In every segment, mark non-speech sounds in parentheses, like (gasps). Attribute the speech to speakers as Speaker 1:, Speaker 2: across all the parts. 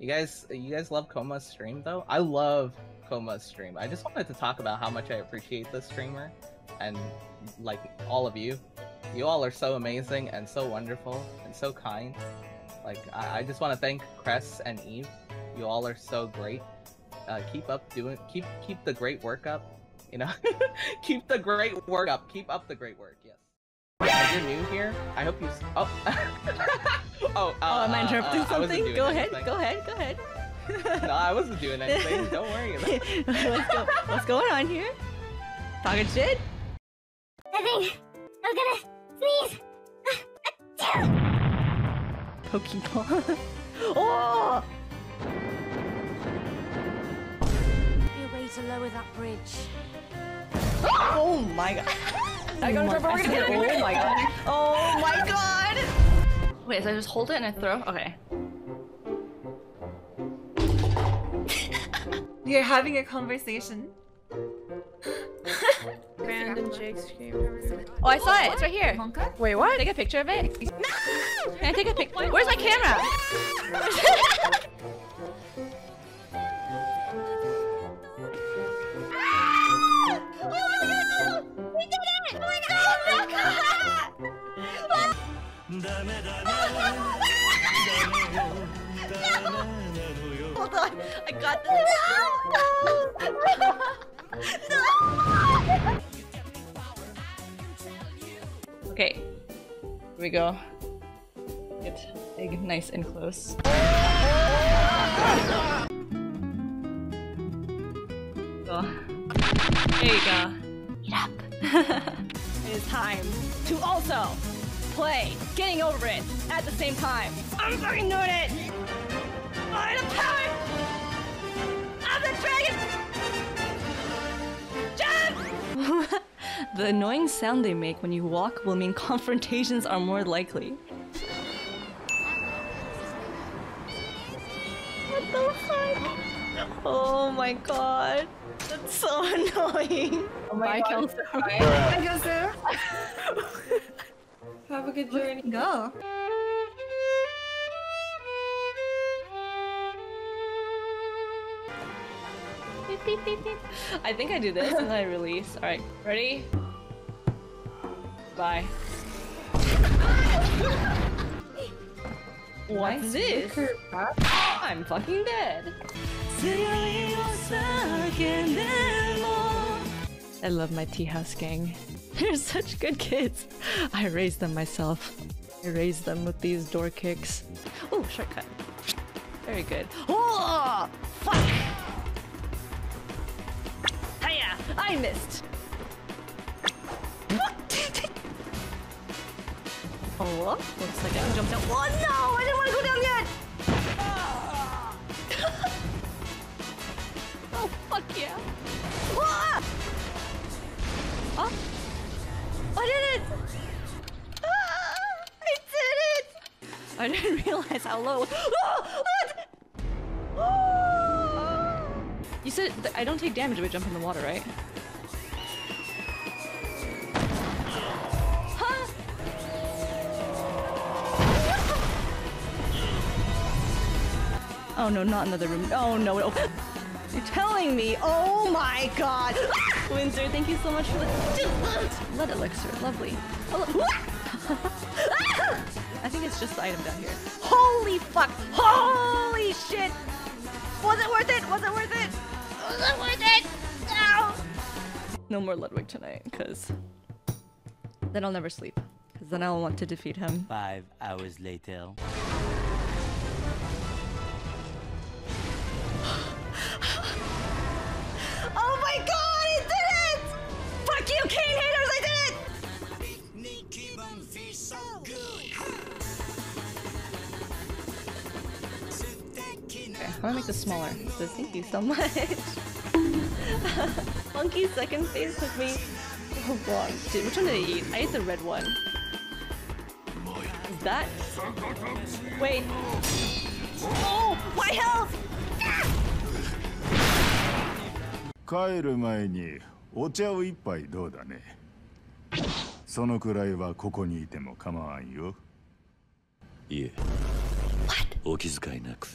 Speaker 1: You guys, you guys love Koma's stream though. I love Koma's stream. I just wanted to talk about how much I appreciate this streamer, and like all of you. You all are so amazing and so wonderful and so kind. Like I, I just want to thank Cress and Eve. You all are so great. Uh, keep up doing, keep keep the great work up. You know, (laughs) keep the great work up. Keep up the great work. Yes. If you're new here, I hope you. Oh. (laughs) oh. Uh,
Speaker 2: Oh, am I
Speaker 1: uh,
Speaker 2: interrupting
Speaker 1: uh, I wasn't
Speaker 2: something?
Speaker 1: doing
Speaker 2: Go ahead, go ahead, go ahead. (laughs)
Speaker 1: no, I wasn't doing anything. Don't worry. About it. (laughs)
Speaker 2: what's, go- what's going on here? Talking shit?
Speaker 3: I think I'm gonna sneeze.
Speaker 2: Pokemon. (laughs) oh!
Speaker 3: Be a way to lower that bridge.
Speaker 2: Oh my god. I gotta jump over
Speaker 4: I said,
Speaker 2: Oh my god. Oh my god.
Speaker 4: Wait, so I just hold it and I throw? Okay. (laughs)
Speaker 5: You're having a conversation. (laughs)
Speaker 6: Random Shakespeare.
Speaker 4: Oh, I saw it. It's right here.
Speaker 5: Honka?
Speaker 4: Wait, what? Take a picture of it. No! Can I take a pic? Where's my camera? (laughs)
Speaker 2: I got this.
Speaker 4: Okay. Here we go. Get egg nice and close. Go. There you go. (laughs)
Speaker 2: It is time to also play Getting Over It at the same time. I'm fucking doing it! By the power the annoying sound they make when you walk will mean (laughs) confrontations are more likely. What the fuck? Oh my god. That's so (laughs) annoying.
Speaker 4: Oh Bye, Kelso.
Speaker 5: I guess so. Have a good journey. Go. (laughs)
Speaker 4: I think I do this and then I release. Alright, ready? Bye. What's this? I'm fucking dead. I love my tea house gang. (laughs) They're such good kids. I raised them myself. I raised them with these door kicks. Oh, shortcut. Very good. Oh, fuck! Hiya! I missed. Oh, what? Looks like I can jump down. Oh no! I didn't want to go down yet! oh, fuck yeah. Ah! Oh. I did it! Ah! I did it! I didn't realize how low. You said I don't take damage if I jump in the water, right? Oh no, not another room. Oh no. Oh. (laughs) You're telling me? Oh my god! Ah! Windsor, thank you so much for the blood elixir. Lovely. Oh, (laughs) I think it's just the item down here. Holy fuck! Holy shit! Was it worth it? Was it worth it? Was it worth it? No! No more Ludwig tonight, because then I'll never sleep. Because then I'll want to defeat him.
Speaker 7: Five hours later.
Speaker 2: Oh my god, I did it! Fuck you, Kane haters, I did it! Okay, I wanna make this smaller. So thank you so much. (laughs) Monkey's second phase took me so long. Dude, which one did I eat? I ate the red one. Is that? Wait. Oh, my health! Ah!
Speaker 8: 帰る前にお茶を一杯どうだね？そのくらいはここにいても構わんよ。
Speaker 7: いえ。お気遣いなく。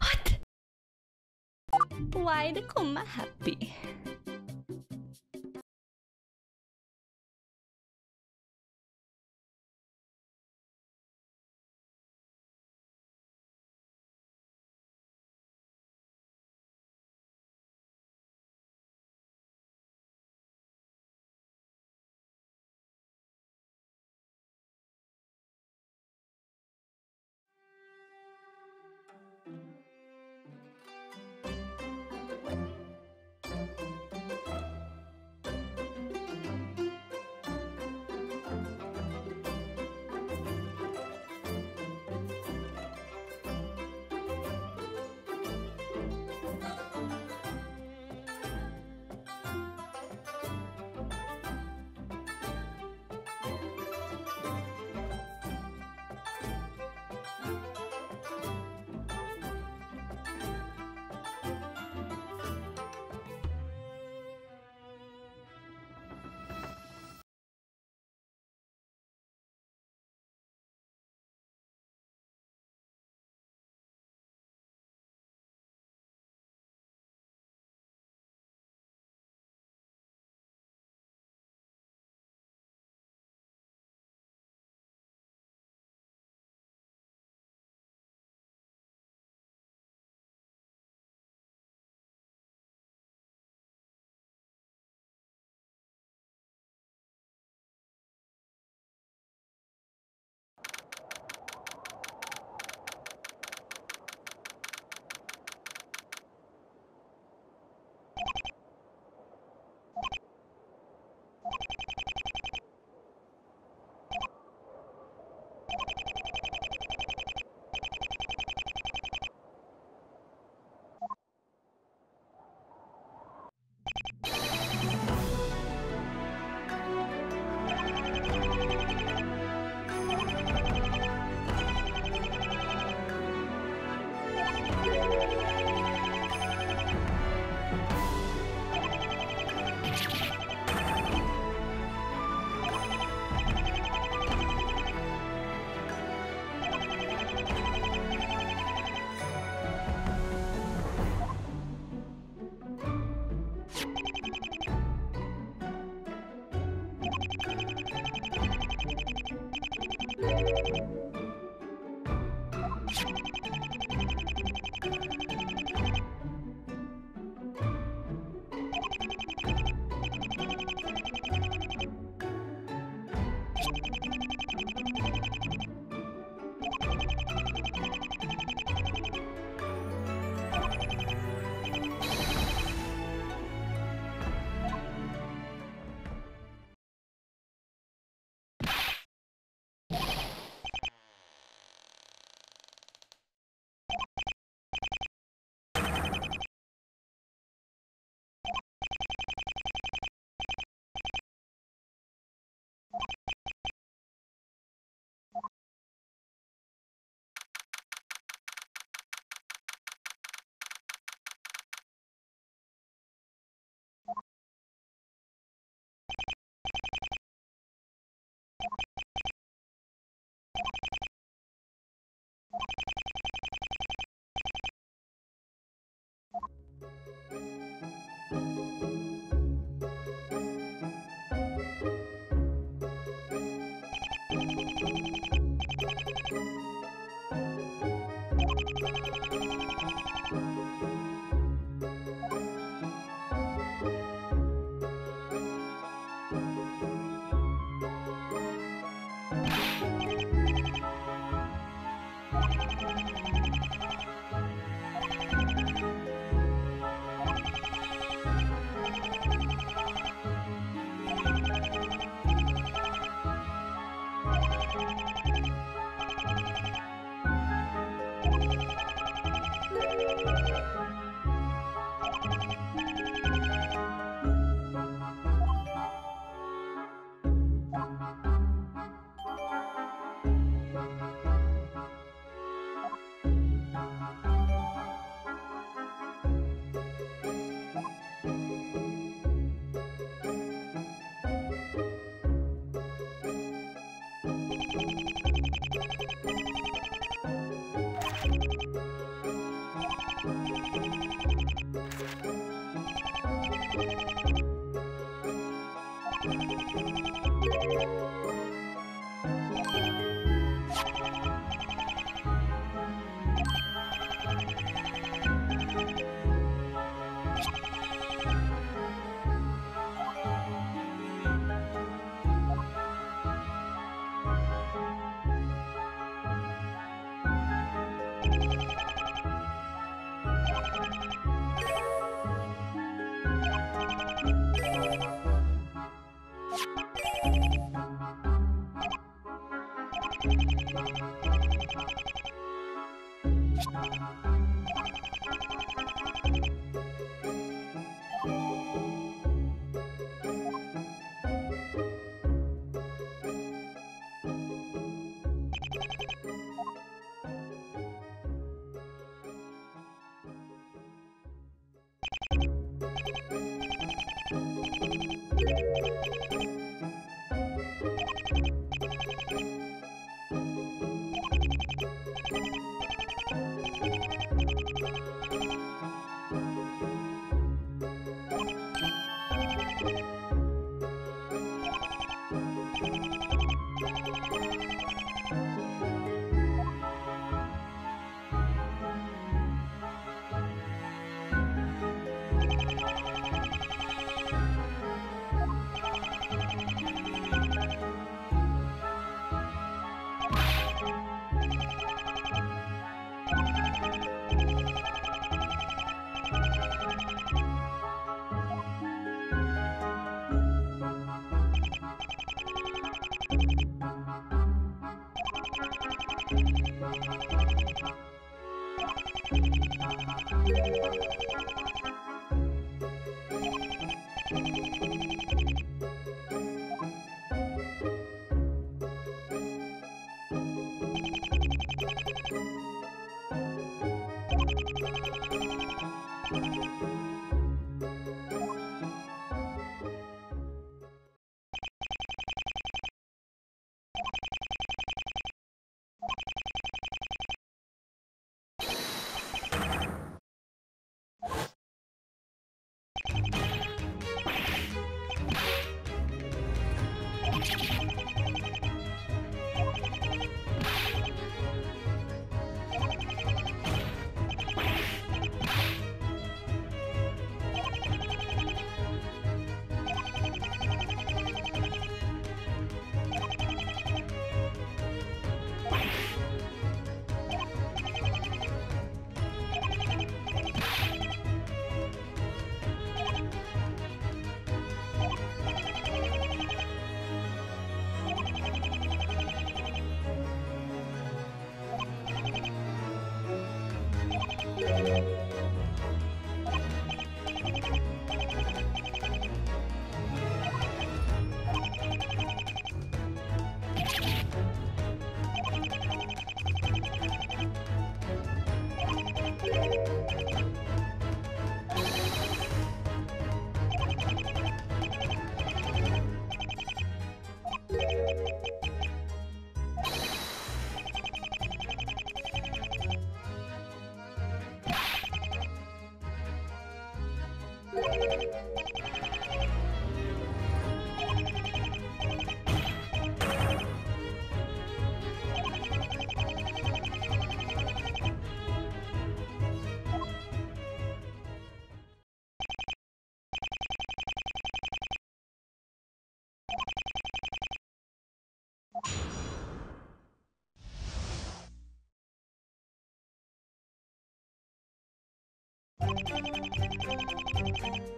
Speaker 2: What?
Speaker 4: Why the coma happy? you あ!
Speaker 3: Thank you.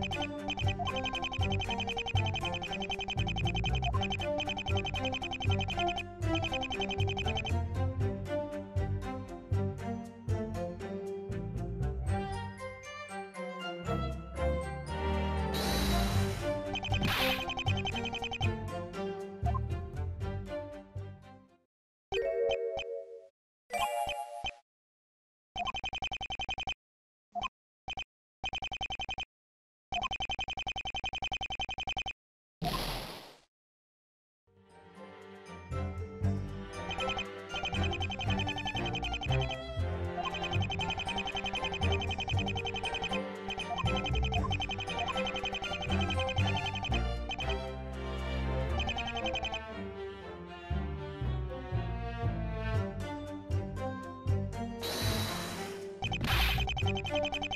Speaker 3: you you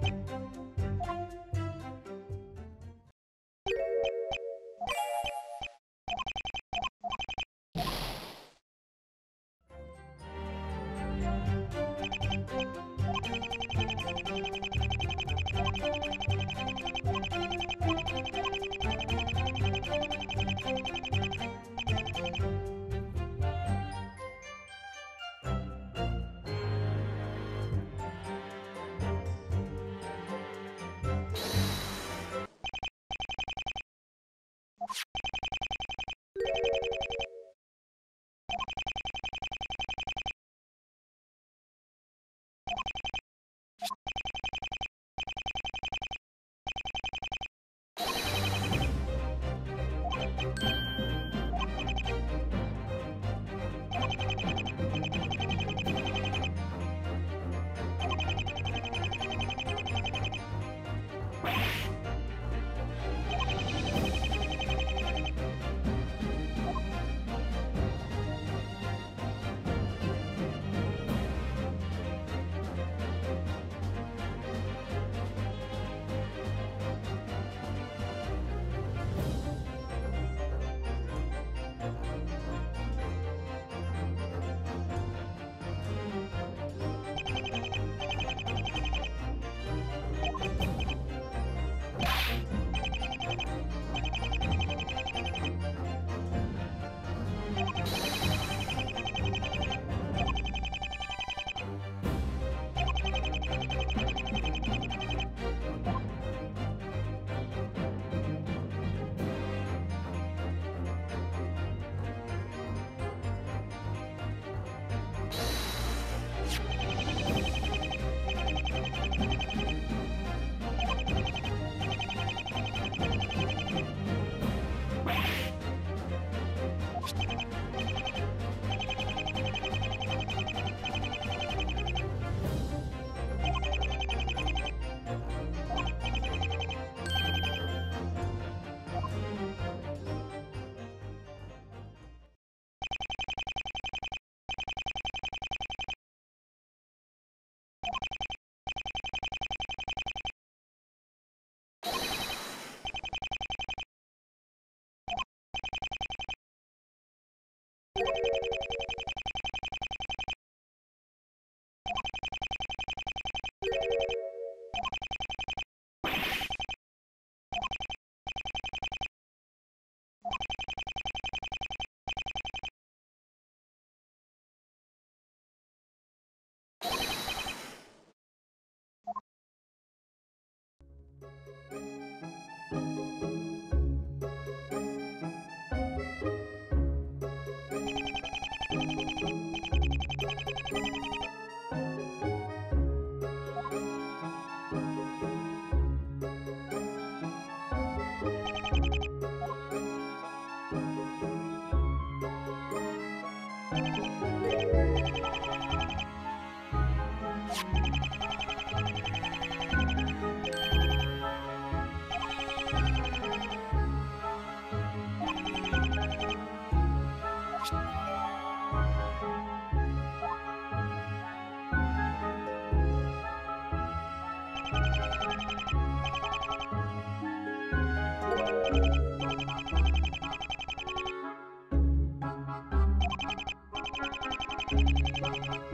Speaker 7: you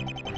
Speaker 7: you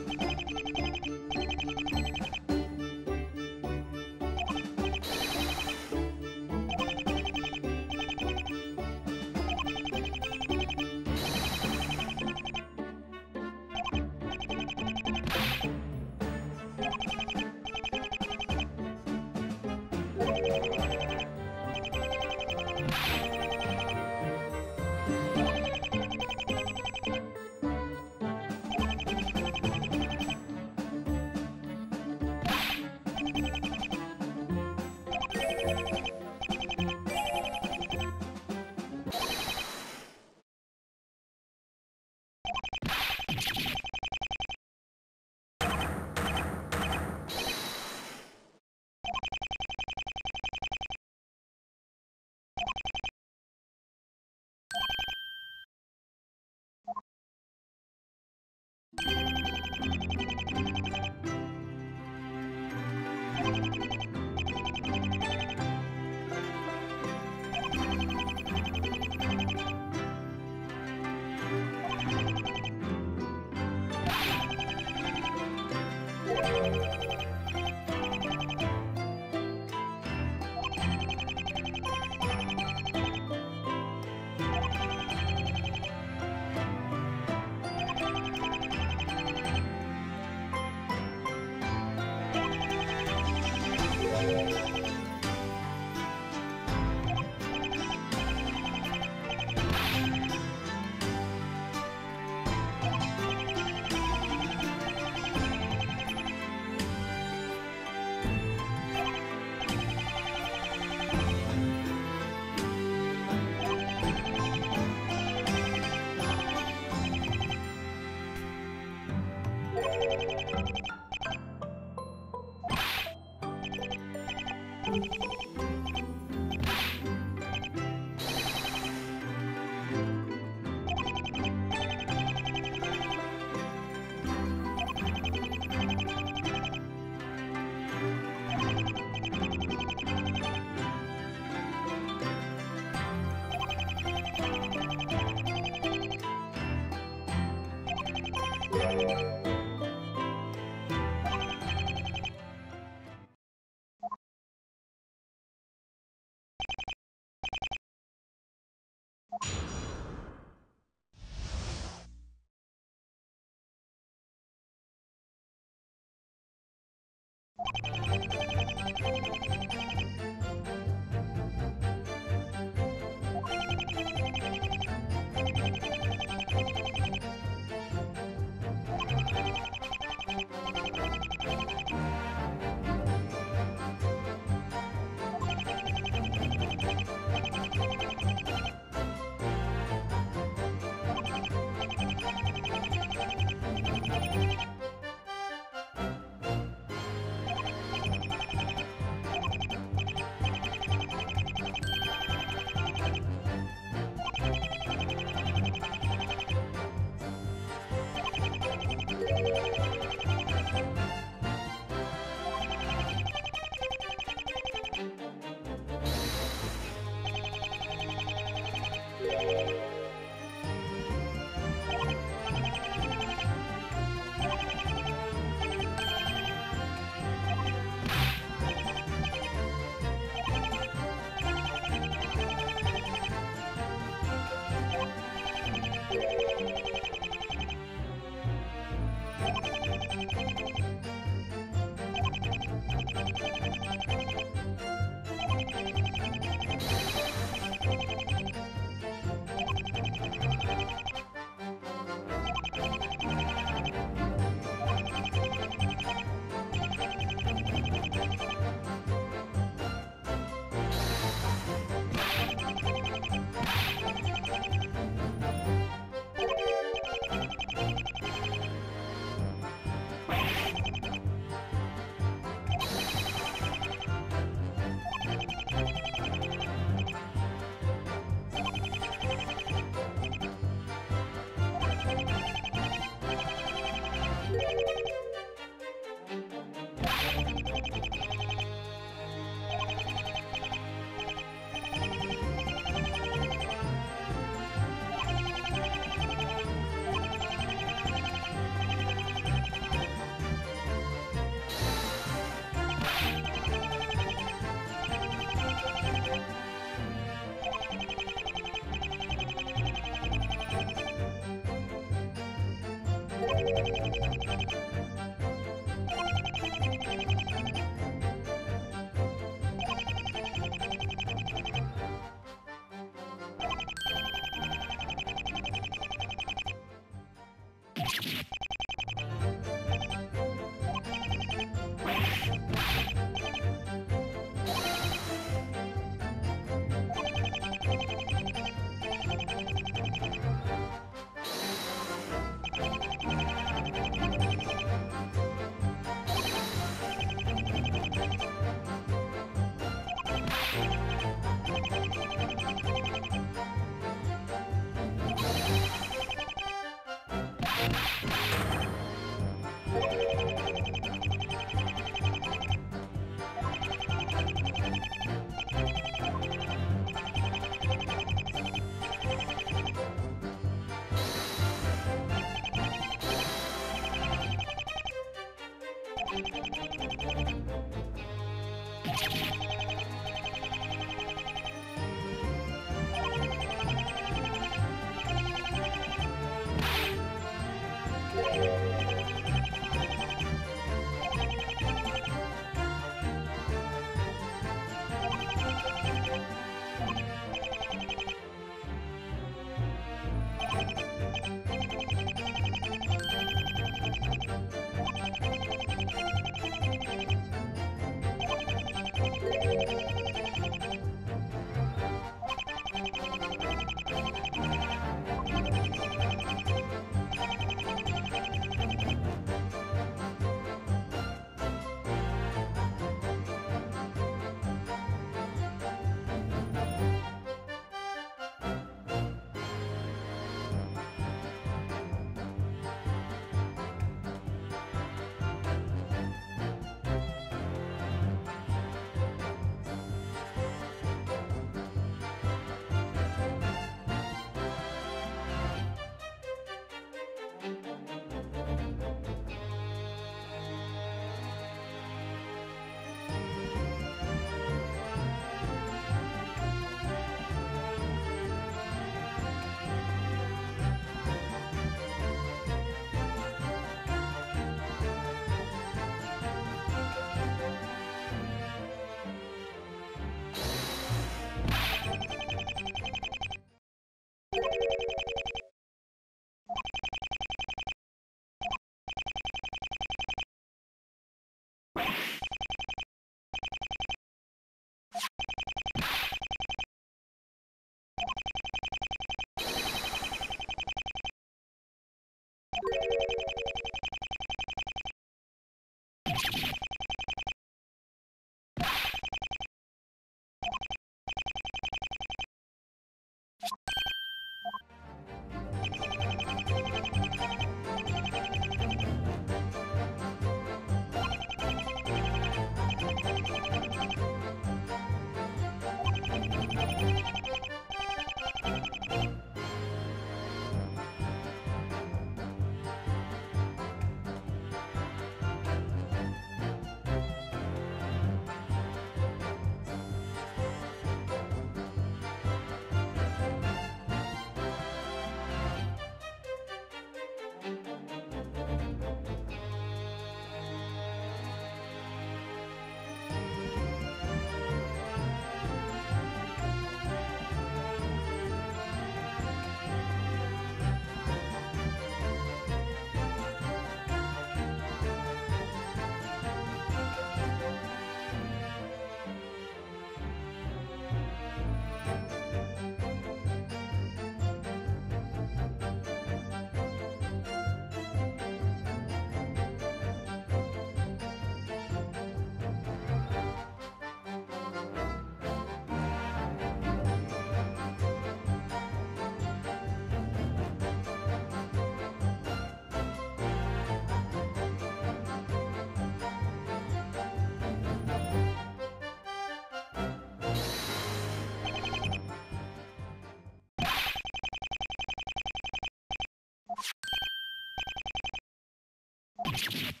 Speaker 7: Thank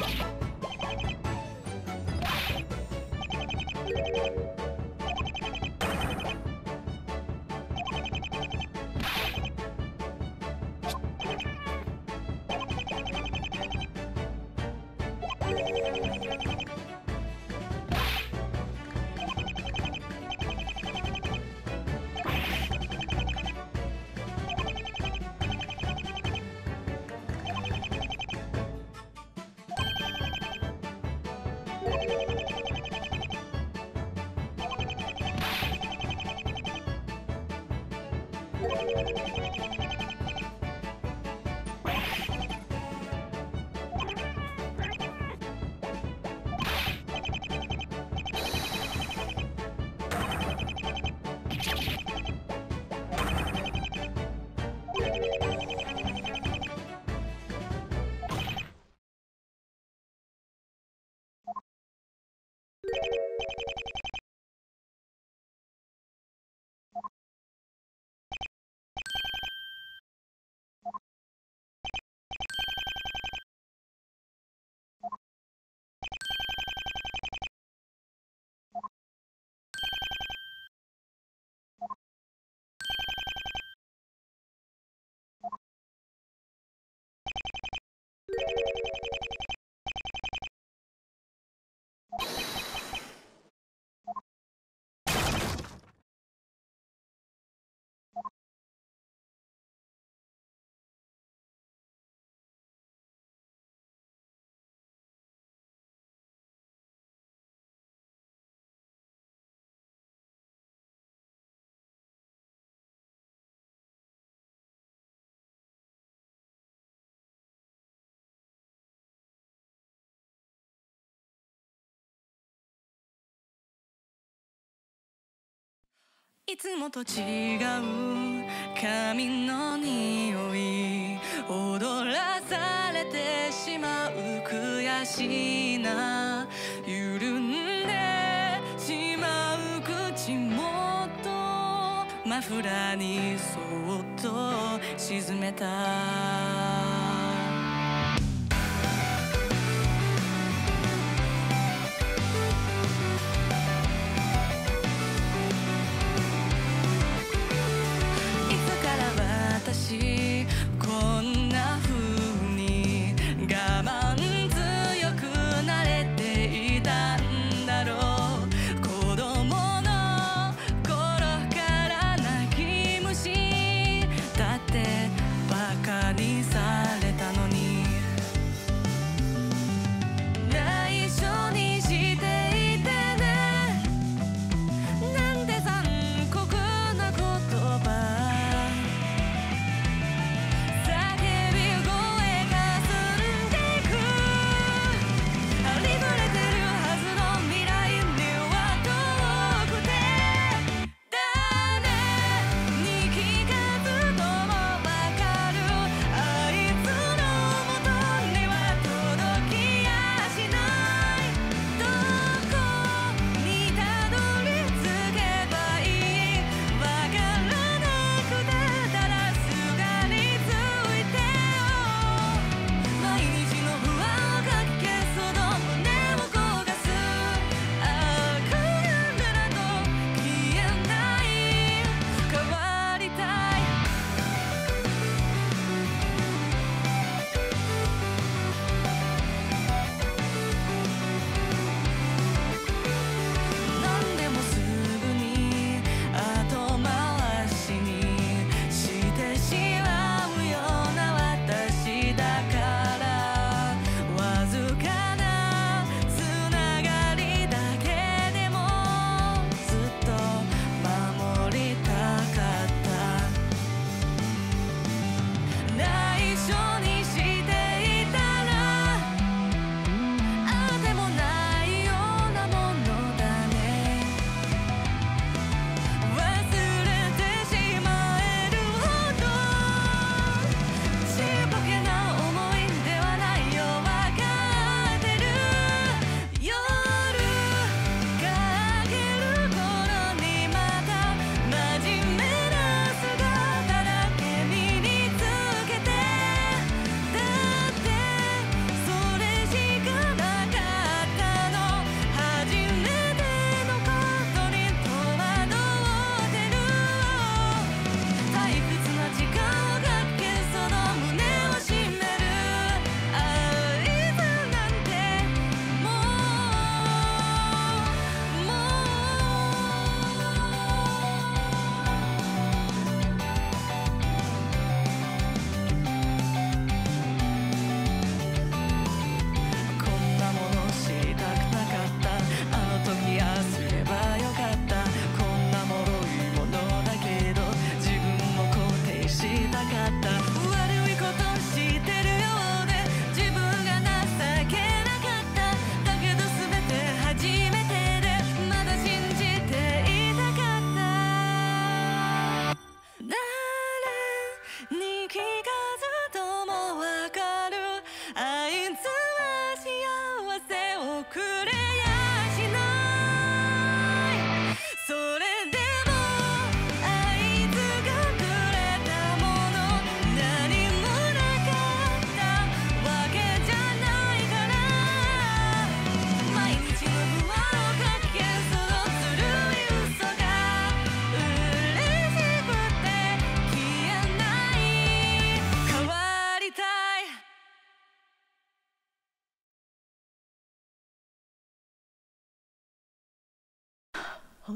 Speaker 7: you いつもと違う髪の匂い踊らされてしまう悔しいな。緩んでしまう口元マフラーにそっと沈めた。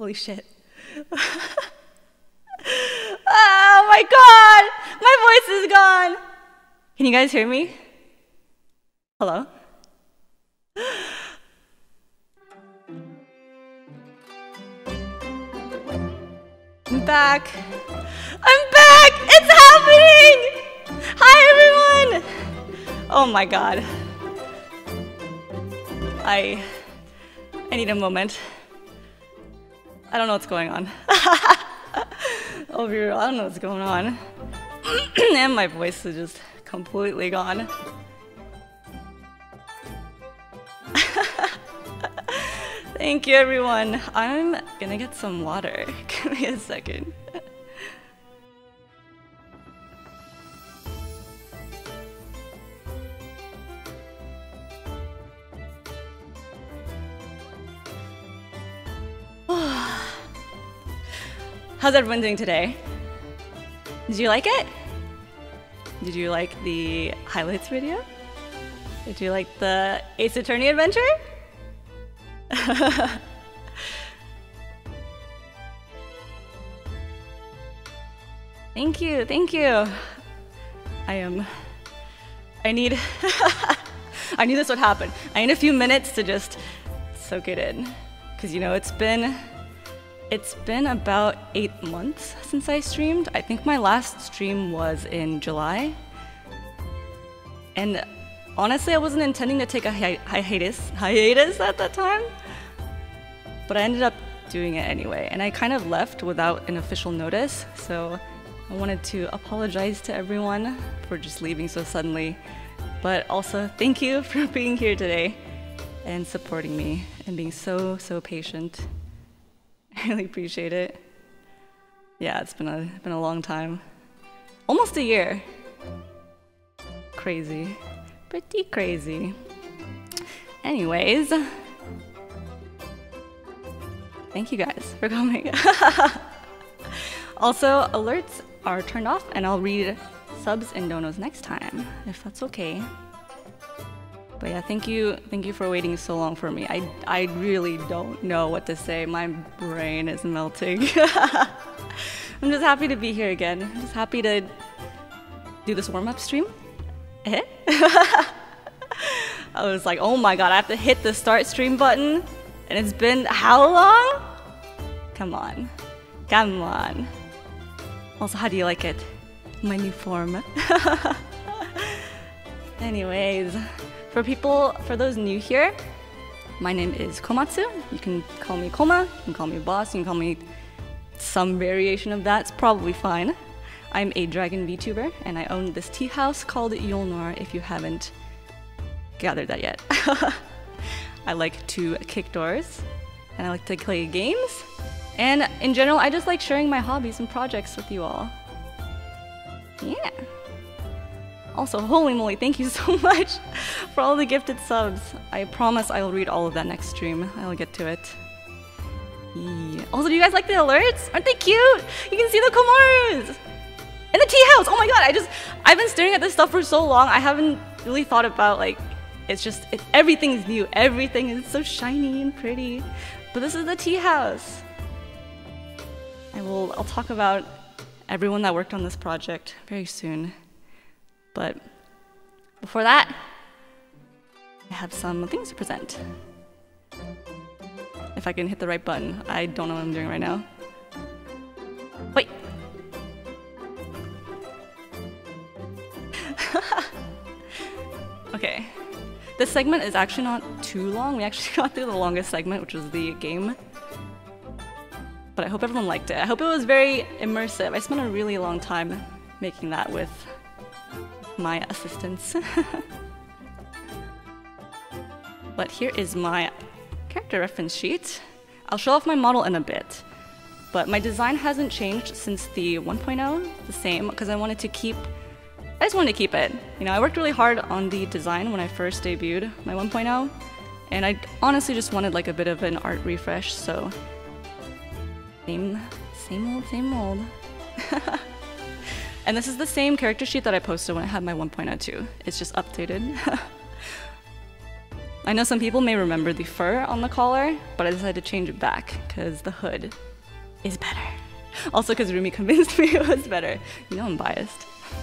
Speaker 4: Holy shit. (laughs) oh my god! My voice is gone! Can you guys hear me? Hello? I'm back. I'm back! It's happening! Hi everyone! Oh my god. I I need a moment. I don't know what's going on. (laughs) I'll be real, I don't know what's going on. (clears throat) and my voice is just completely gone. (laughs) Thank you, everyone. I'm gonna get some water. (laughs) Give me a second. How's everyone doing today? Did you like it? Did you like the highlights video? Did you like the Ace Attorney adventure? (laughs) thank you, thank you. I am. I need. (laughs) I knew this would happen. I need a few minutes to just soak it in. Because, you know, it's been. It's been about eight months since I streamed. I think my last stream was in July. And honestly, I wasn't intending to take a hi- hiatus, hiatus at that time. But I ended up doing it anyway. And I kind of left without an official notice. So I wanted to apologize to everyone for just leaving so suddenly. But also, thank you (laughs) for being here today and supporting me and being so, so patient. (laughs) I really appreciate it. Yeah, it's been a been a long time. Almost a year. Crazy. Pretty crazy. Anyways, thank you guys for (laughs) coming. also, alerts are turned off and I'll read subs and donos next time, if that's okay. But yeah, thank you, thank you for waiting so long for me. I, I really don't know what to say. My brain is melting. (laughs) I'm just happy to be here again. I'm just happy to do this warm-up stream. Eh? (laughs) I was like, oh my god, I have to hit the start stream button, and it's been how long? Come on, come on. Also, how do you like it? My new form. (laughs) Anyways. For people, for those new here, my name is Komatsu. You can call me Koma, you can call me boss, you can call me some variation of that, it's probably fine. I'm a dragon VTuber, and I own this tea house called Yul Noir if you haven't gathered that yet. (laughs) I like to kick doors, and I like to play games, and in general, I just like sharing my hobbies and projects with you all. Yeah. Also, holy moly, thank you (laughs) so much for all the gifted subs. I promise I will read all of that next stream. I'll get to it. Yeah. Also, do you guys like the alerts? Aren't they cute? You can see the Komarus! And the tea house! Oh my god, I just, I've been staring at this stuff for so long, I haven't really thought about, like, it's just, it, everything's new. Everything is so shiny and pretty. But this is the tea house. I will, I'll talk about everyone that worked on this project very soon. But before that, I have some things to present. If I can hit the right button. I don't know what I'm doing right now. Wait. (laughs) okay. This segment is actually not too long. We actually (laughs) got through the longest segment, which was the game. But I hope everyone liked it. I hope it was very immersive. I spent a really long time making that with my assistants. (laughs) but here is my character reference sheet. I'll show off my model in a bit, but my design hasn't changed since the 1.0, the same, because I wanted to keep, I just wanted to keep it. You know, I worked really hard on the design when I first debuted my 1.0, and I honestly just wanted like a bit of an art refresh, so same, same old, same old. (laughs) And this is the same character sheet that I posted when I had my 1.02. It's just updated. (laughs) I know some people may remember the fur on the collar, but I decided to change it back because the hood is better. Also, because Rumi (laughs) convinced me it was better. You know I'm biased. (laughs)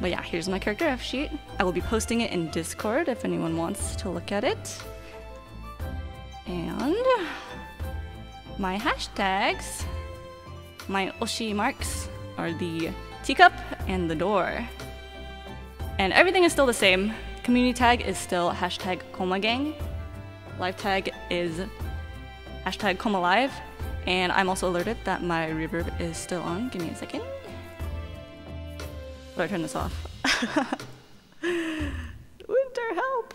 Speaker 4: but yeah, here's my character F sheet. I will be posting it in Discord if anyone wants to look at it. And my hashtags, my Oshi marks are the teacup and the door. And everything is still the same. Community tag is still hashtag KomaGang. Live tag is hashtag KomaLive. And I'm also alerted that my reverb is still on. Give me a second. But I turn this off. (laughs) Winter, help!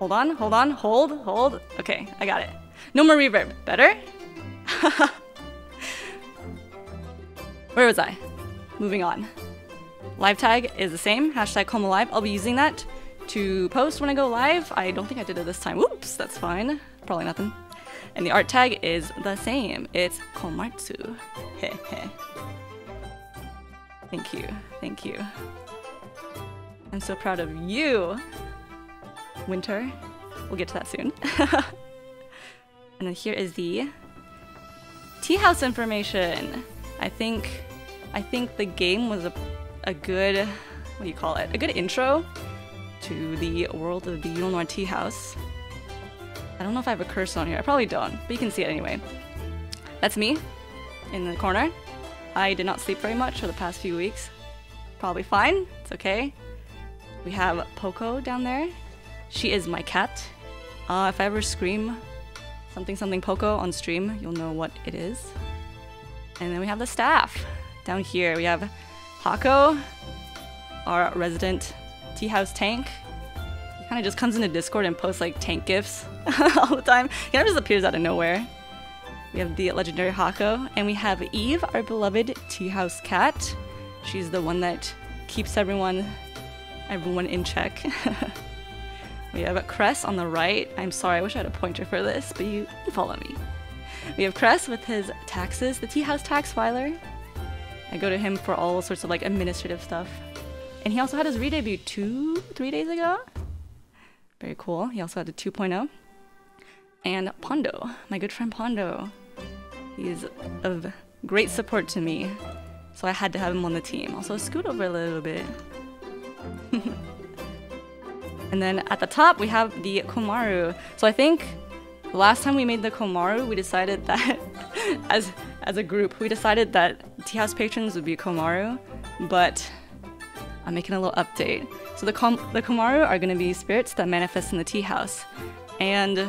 Speaker 4: Hold on, hold on, hold, hold. Okay, I got it. No more reverb. Better? (laughs) Where was I? Moving on. Live tag is the same, hashtag Koma Live. I'll be using that to post when I go live. I don't think I did it this time. Whoops, that's fine. Probably nothing. And the art tag is the same. It's Komatsu. Thank you, thank you. I'm so proud of you, Winter. We'll get to that soon. (laughs) and then here is the tea house information. I think I think the game was a, a good what do you call it? A good intro to the world of the Yul Noir Tea House. I don't know if I have a curse on here. I probably don't, but you can see it anyway. That's me in the corner. I did not sleep very much for the past few weeks. Probably fine. It's okay. We have Poco down there. She is my cat. Uh, if I ever scream something something Poco on stream, you'll know what it is. And then we have the staff. Down here we have Hako, our resident tea house tank. He kind of just comes into Discord and posts like tank gifs (laughs) all the time. He kind of just appears out of nowhere. We have the legendary Hako, and we have Eve, our beloved tea house cat. She's the one that keeps everyone everyone in check. (laughs) we have a Cress on the right. I'm sorry, I wish I had a pointer for this, but you, follow me. We have Cress with his taxes, the tea house tax filer. I go to him for all sorts of like administrative stuff. And he also had his re-debut two, three days ago. Very cool. He also had the 2.0. And Pondo, my good friend Pondo. He's of great support to me. So I had to have him on the team. Also scoot over a little bit. (laughs) and then at the top we have the Komaru. So I think last time we made the Komaru, we decided that (laughs) as as a group, we decided that tea house patrons would be Komaru, but I'm making a little update. So the Com the Komaru are gonna be spirits that manifest in the tea house, and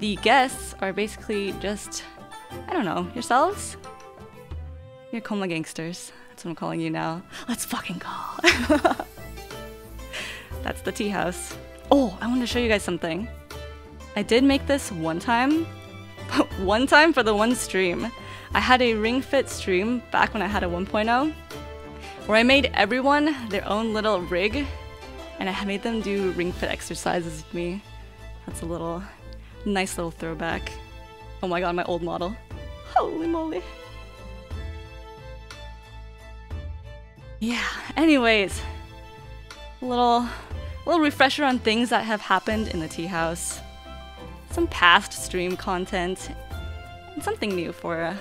Speaker 4: the guests are basically just I don't know yourselves. You're Koma gangsters. That's what I'm calling you now. Let's fucking go. (laughs) That's the tea house. Oh, I want to show you guys something. I did make this one time. (laughs) one time for the one stream. I had a Ring Fit stream back when I had a 1.0 where I made everyone their own little rig and I made them do Ring Fit exercises with me. That's a little nice little throwback. Oh my god, my old model. Holy moly. Yeah, anyways, little, little refresher on things that have happened in the tea house, some past stream content, and something new for uh,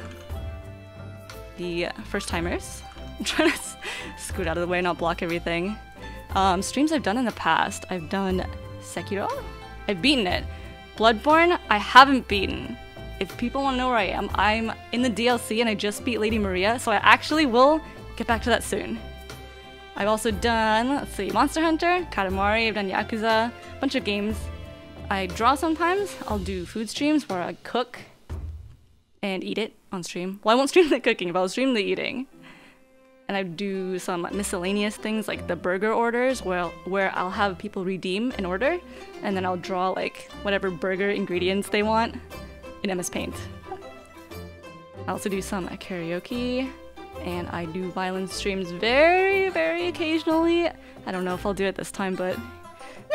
Speaker 4: the first timers. (laughs) I'm trying to scoot out of the way, not block everything. Um, streams I've done in the past, I've done Sekiro. I've beaten it. Bloodborne, I haven't beaten. If people want to know where I am, I'm in the DLC and I just beat Lady Maria, so I actually will get back to that soon. I've also done, let's see, Monster Hunter, Katamari, I've done Yakuza, a bunch of games. I draw sometimes. I'll do food streams where I cook and eat it on stream. Well, I won't (laughs) stream the cooking, but I'll stream the eating. And I do some miscellaneous things like the burger orders where, where I'll have people redeem an order and then I'll draw like whatever burger ingredients they want in MS Paint. I also do some karaoke and I do violin streams very, very occasionally. I don't know if I'll do it this time, but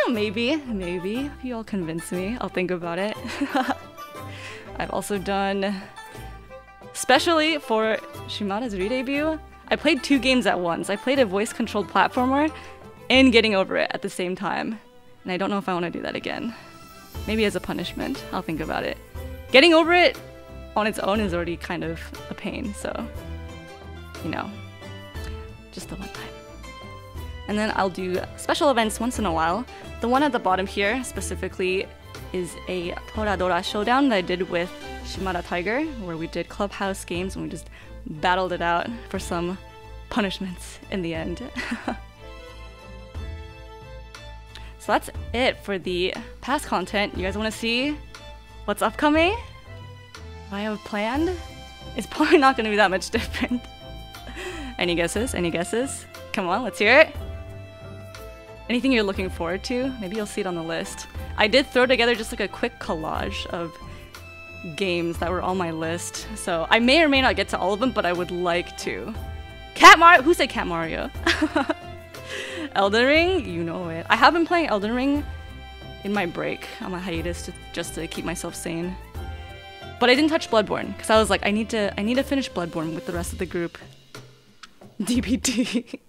Speaker 4: know, maybe, maybe. If you all convince me, I'll think about it. (laughs) I've also done, especially for Shimada's re-debut, I played two games at once. I played a voice-controlled platformer and Getting Over It at the same time. And I don't know if I want to do that again. Maybe as a punishment. I'll think about it. Getting Over It on its own is already kind of a pain, so you know, just the one time. And then I'll do special events once in a while. The one at the bottom here specifically is a Toradora showdown that I did with Shimada Tiger, where we did clubhouse games and we just battled it out for some punishments in the end. (laughs) so that's it for the past content. You guys want to see what's upcoming? What I have planned? It's (laughs) probably not going to be that much different. Any guesses? Any guesses? Come on, let's hear it. Anything you're looking forward to? Maybe you'll see it on the list. I did throw together just like a quick collage of games that were on my list. So I may or may not get to all of them, but I would like to. Cat Mario? Who said Cat Mario? (laughs) Elden Ring? You know it. I have been playing Elden Ring in my break on my hiatus to, just to keep myself sane. But I didn't touch Bloodborne because I was like, I need to, I need to finish Bloodborne with the rest of the group. DBD.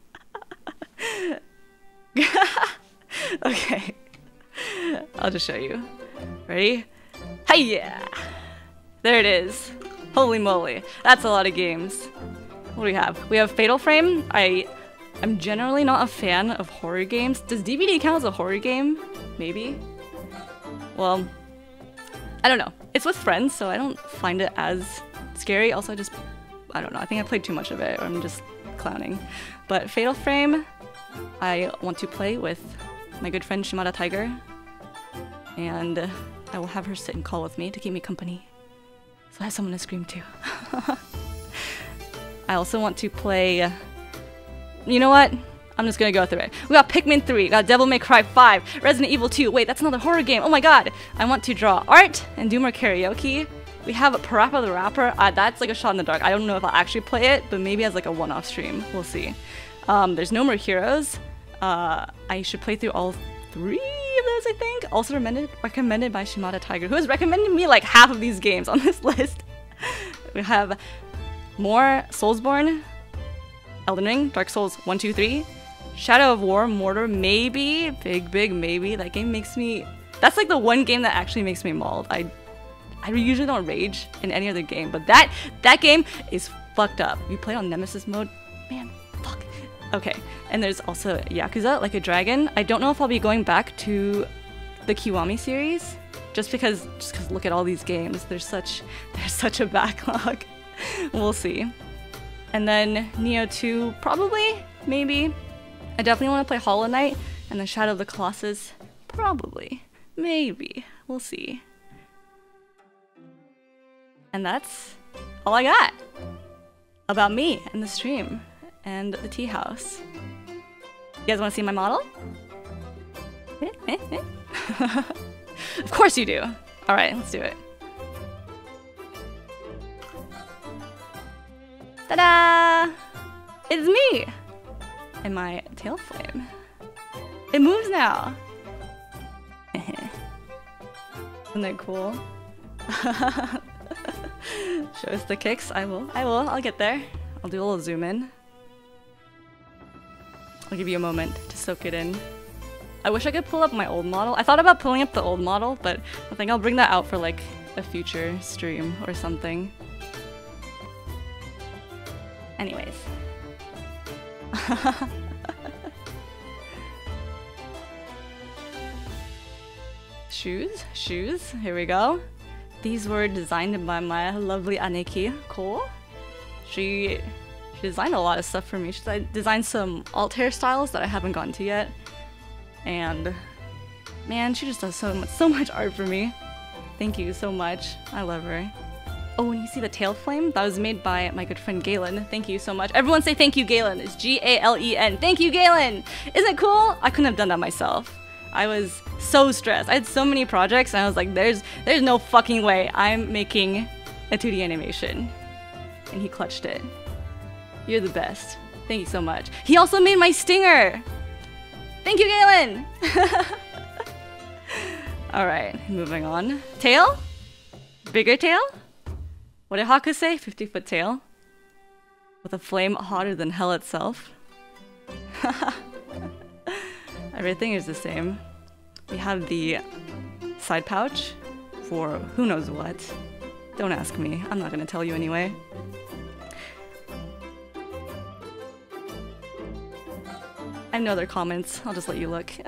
Speaker 4: (laughs) okay. I'll just show you. Ready? Hey yeah! There it is. Holy moly. That's a lot of games. What do we have? We have Fatal Frame. I I'm generally not a fan of horror games. Does DBD count as a horror game? Maybe? Well, I don't know. It's with friends, so I don't find it as scary. Also, I just, I don't know. I think I played too much of it, or I'm just clowning. But Fatal Frame, I want to play with my good friend Shimada Tiger, and I will have her sit and call with me to keep me company. So I have someone to scream to. (laughs) I also want to play. You know what? I'm just gonna go through it. We got Pikmin 3, we got Devil May Cry 5, Resident Evil 2. Wait, that's another horror game. Oh my god! I want to draw art and do more karaoke. We have Parappa the Rapper. Uh, that's like a shot in the dark. I don't know if I'll actually play it, but maybe as like a one-off stream. We'll see. Um, there's No More Heroes. Uh, I should play through all three of those, I think. Also recommended, recommended by Shimada Tiger, who has recommended me like half of these games on (laughs) this list. we have more Soulsborne, Elden Ring, Dark Souls 1, 2, 3, Shadow of War, Mordor, maybe. Big, big maybe. That game makes me... That's like the one game that actually makes me mauled. I I usually don't rage in any other game, but that that game is fucked up. You play on Nemesis mode, man, fuck. Okay, and there's also Yakuza, like a dragon. I don't know if I'll be going back to the Kiwami series, just because just because look at all these games. There's such (laughs) there's such a backlog. (laughs) we'll see. And then Nioh 2, probably, maybe. I definitely want to play Hollow Knight and then Shadow of the Colossus, probably, maybe. We'll see. And that's all I got about me and the stream and the tea house. You guys want to see my model? (laughs) of course you do. All right, let's do it. Ta-da! It's me! And my tail flame. It moves now. (laughs) Isn't that cool? (laughs) (laughs) Show us the kicks. I will. I will. I'll get there. I'll do a little zoom in. I'll give you a moment to soak it in. I wish I could pull up my old model. I thought about pulling up the old model, but I think I'll bring that out for like a future stream or something. Anyways. (laughs) shoes, shoes, here we go. These were designed by my lovely Aneki Cole. She, she designed a lot of stuff for me. She designed some alt hairstyles that I haven't gotten to yet. And man, she just does so much, so much art for me. Thank you so much. I love her. Oh, and you see the tail flame? That was made by my good friend Galen. Thank you so much. Everyone say thank you, Galen. It's G-A-L-E-N. Thank you, Galen! Isn't it cool? I couldn't have done that myself. I was so stressed. I had so many projects and I was like, there's there's no fucking way I'm making a 2D animation. And he clutched it. You're the best. Thank you so much. He also made my stinger! Thank you, Galen! (laughs) Alright, moving on. Tail? Bigger tail? What did Haku say? 50 foot tail? with a flame hotter than hell itself. (laughs) Everything is the same. We have the side pouch for who knows what. Don't ask me, I'm not gonna tell you anyway. I have no other comments, I'll just let you look. (laughs)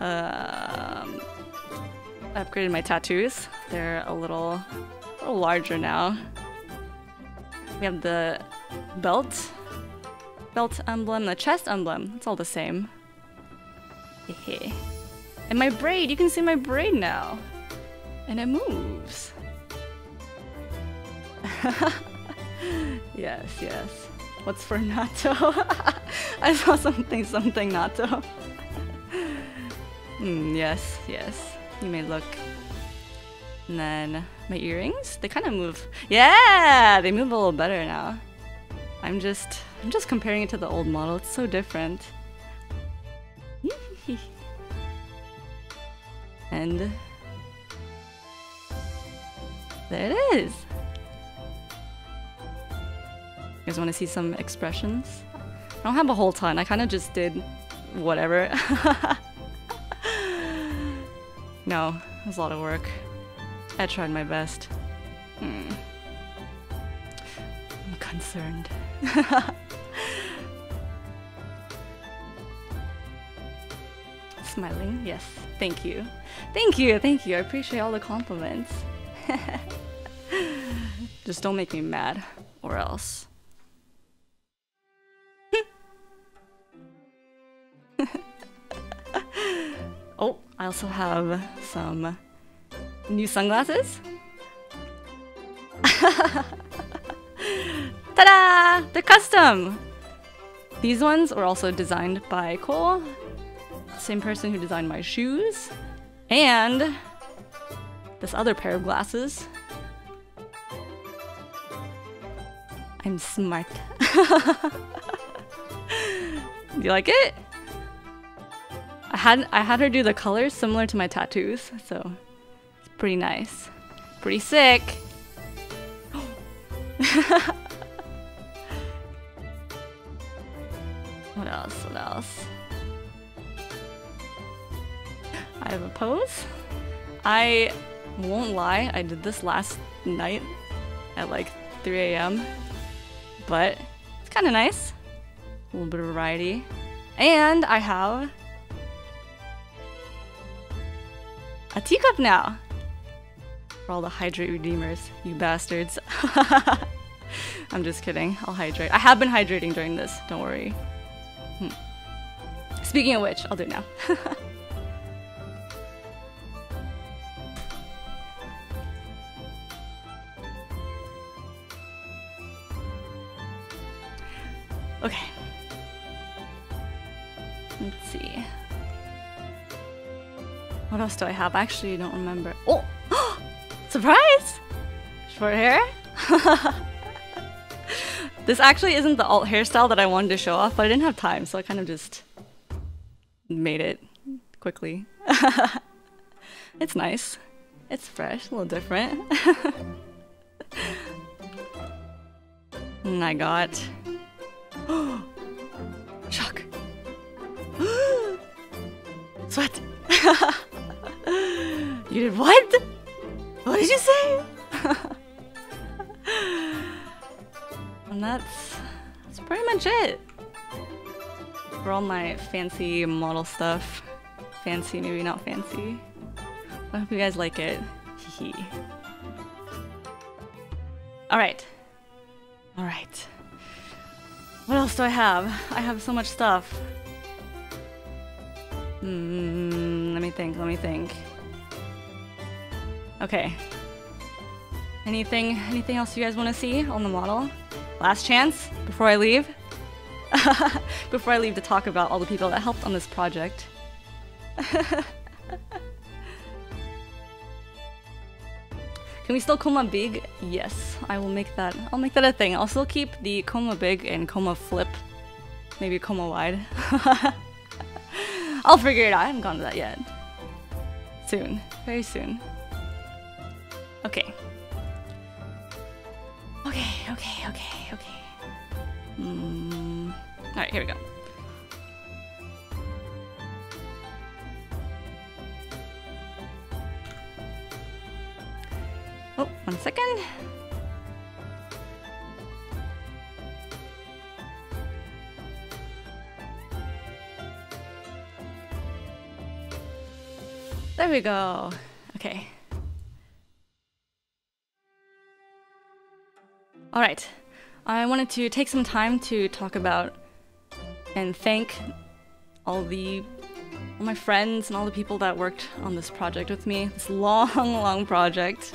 Speaker 4: um, I upgraded my tattoos. They're a little, a little larger now. We have the belt, belt emblem, the chest emblem. It's all the same. And my braid, you can see my braid now. And it moves. (laughs) yes, yes. What's for Nato? (laughs) I saw something, something Nato. (laughs) mm, yes, yes. You may look. And then my earrings, they kind of move. Yeah, they move a little better now. I'm just, I'm just comparing it to the old model. It's so different. (laughs) and there it is. You guys want to see some expressions? I don't have a whole ton. I kind of just did whatever. (laughs) no, it was a lot of work. I tried my best. Hmm. I'm concerned. (laughs) Smiling, yes. Thank you. Thank you, thank you. I appreciate all the compliments. (laughs) Just don't make me mad, or else. (laughs) oh, I also have some new sunglasses. (laughs) Ta-da! They're custom! These ones were also designed by Cole, same person who designed my shoes, and this other pair of glasses. I'm smart. Do (laughs) you like it? I had I had her do the colors similar to my tattoos, so it's pretty nice. Pretty sick. (gasps) what else? What else? I have a pose. I won't lie, I did this last night at like 3 a.m. But it's kind of nice. A little bit of variety. And I have a teacup now. For all the hydrate redeemers, you bastards. (laughs) I'm just kidding. I'll hydrate. I have been hydrating during this. Don't worry. Hmm. Speaking of which, I'll do it now. (laughs) Okay. Let's see. What else do I have? I actually don't remember. Oh! (gasps) Surprise! Short hair? (laughs) this actually isn't the alt hairstyle that I wanted to show off, but I didn't have time, so I kind of just made it quickly. (laughs) it's nice. It's fresh, a little different. (laughs) and I got (gasps) Shock. (gasps) Sweat. (laughs) you did what? What did you say? (laughs) and that's that's pretty much it. For all my fancy model stuff. Fancy, maybe not fancy. I hope you guys like it. Hee Alright. Alright. What else do I have? I have so much stuff. Hmm, let me think, let me think. Okay. Anything anything else you guys want to see on the model? Last chance before I leave? (laughs) before I leave to talk about all the people that helped on this project. (laughs) Can we still Koma big? Yes, I will make that. I'll make that a thing. I'll still keep the Koma big and Koma flip. Maybe Koma wide. (laughs) I'll figure it out. I haven't gone to that yet. Soon. Very soon. Okay. Okay, okay, okay, okay. Mm. All right, here we go. Oh, one second. There we go. Okay. All right. I wanted to take some time to talk about and thank all the all my friends and all the people that worked on this project with me. This long, (laughs) long project.